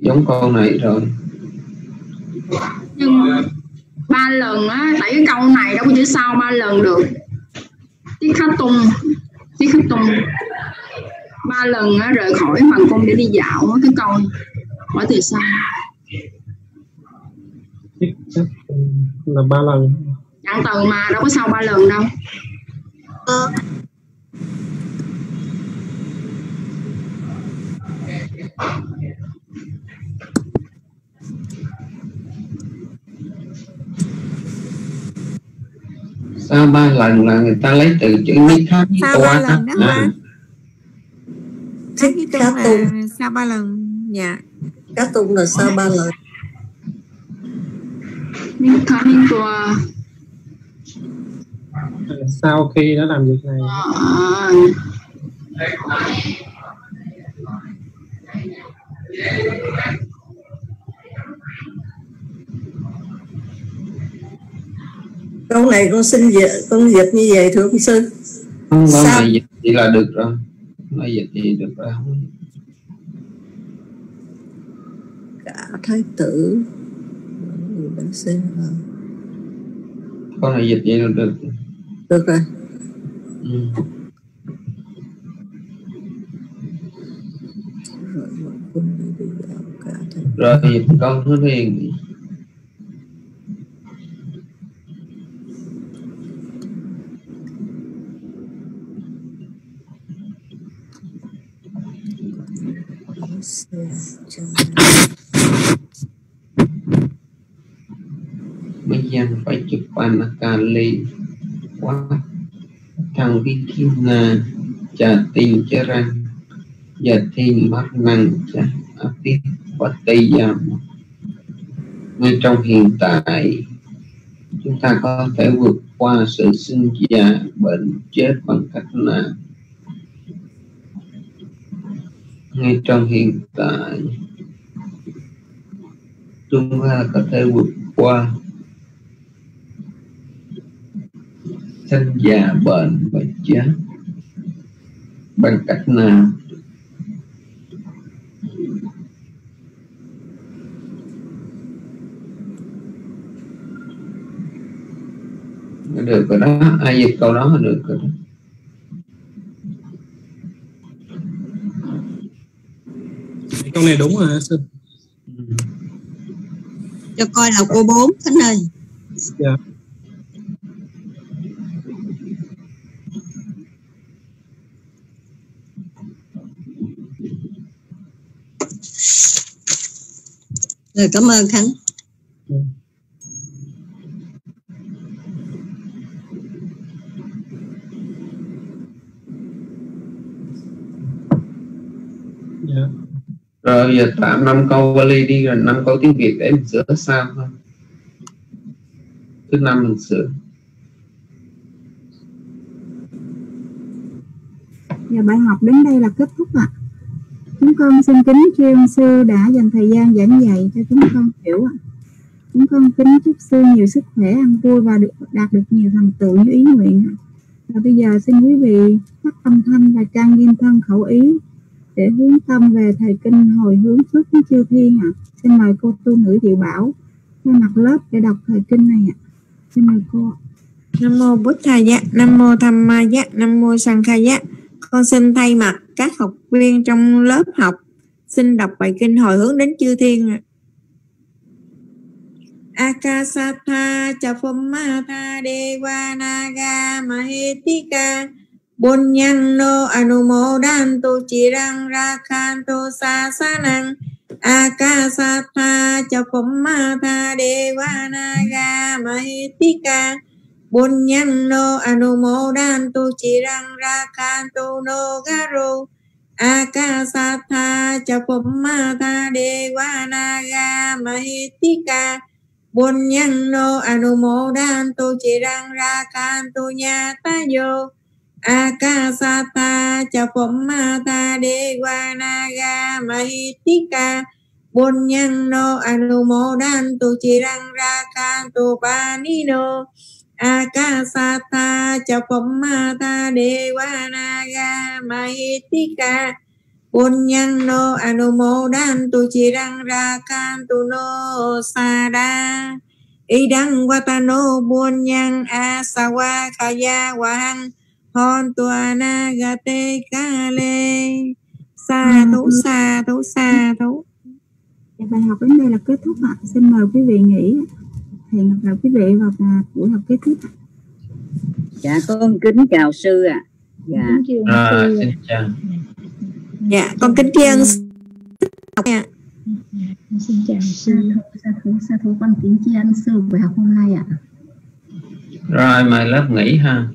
Giống câu này rồi. Nhưng ba lần á tại cái câu này đâu có chữ sau ba lần được. Tiết khắc tung tiết khắc tung. Ba lần á, rời khỏi hoàng cung để đi dạo á, cái câu hỏi từ sau là ba lần. Chặn từ mà đâu có sau ba lần đâu. Ờ, sau ba lần là người ta lấy từ chữ ni khác sau ba lần đó ba Thích cá tùng. sau ba lần? Dạ. Cá tùng là sau ba lần? Nhưng khá nên tòa. Sau khi nó làm việc này. À, câu này con xin dịch con dịch như vậy thưa ông sư không không Sao? dịch thì là được rồi. Nói dịch thì được rồi không cả thái tử người đánh xe à, con này dịch vậy là được được rồi. Ừ. rồi hoàng cung đi đi dạo cả thái rồi dịch con thứ thiền tử xe cho bây phải chụp Panakali quá. Thằng vi kim na cha tin cha răng, và thiên mắt năng cha apit và tây giam ngay trong hiện tại, chúng ta có thể vượt qua sự sinh già, bệnh, chết bằng cách nào ngay trong hiện tại, chúng ta có thể vượt qua sinh già bệnh và chết. Bằng cách nào được rồi đó. Ai dịch câu đó là được rồi đó. câu này đúng rồi sư cho coi là cô bốn Khánh ơi dạ rồi cảm ơn Khánh. Dạ. Rồi giờ tạm năm câu Bali đi rồi năm câu tiếng Việt để mình sửa sao thôi. Thứ năm mình sửa. Và bài học đến đây là kết thúc ạ. Chúng con xin kính chuyên sư đã dành thời gian giảng dạy cho chúng con hiểu ạ. Chúng con kính chúc sư nhiều sức khỏe, ăn vui và được đạt được nhiều thành tựu như ý nguyện. ạ. Và bây giờ xin quý vị phát tâm thanh và trang nghiêm thân khẩu ý để hướng tâm về thầy kinh hồi hướng phước với chư thiên ạ. Xin mời cô tu nữ Diệu Bảo thay mặt lớp để đọc thầy kinh này ạ. Xin mời cô. Nam mô Bụt Thầy Nam mô Tham Ma Nam mô Sang Khai Con xin thay mặt các học viên trong lớp học xin đọc bài kinh hồi hướng đến chư thiên. ạ. Akasatha Chapamata Devanaga Mahitika Bunyano Anumodantu Chirang Rakhantu Sasanang Akasatha Chapamata Devanaga Mahitika Bunyano Anumodantu Chirang Rakhantu No Garu Akasatha Chapamata Devanaga Mahitika Bunyano Anumodantu Chirang Rakhantu Nyatayo Akasatha Chapamata Devanaga Mahitika Bunyano Anumodantu Chirang Rakhantu Panino Akasatha Chapamata Devanaga Mahitika Punyano Anumodantu Chirang Rakhantu No Sada Idang Watano Bunyang Asawa Kaya Wang Hon Tuana Gate Kale Sa thú sa thú sa thú Và bài học đến đây là kết thúc ạ. Xin mời quý vị nghỉ. Hẹn gặp lại quý vị vào à, buổi học kết thúc. dạ con kính chào sư ạ dạ rồi xin chào Dạ con kính tri ân sư. Dạ. Xin chào sư, sa thú, sa thú con kính tri ân sư buổi học hôm nay ạ. rồi mời lớp nghỉ ha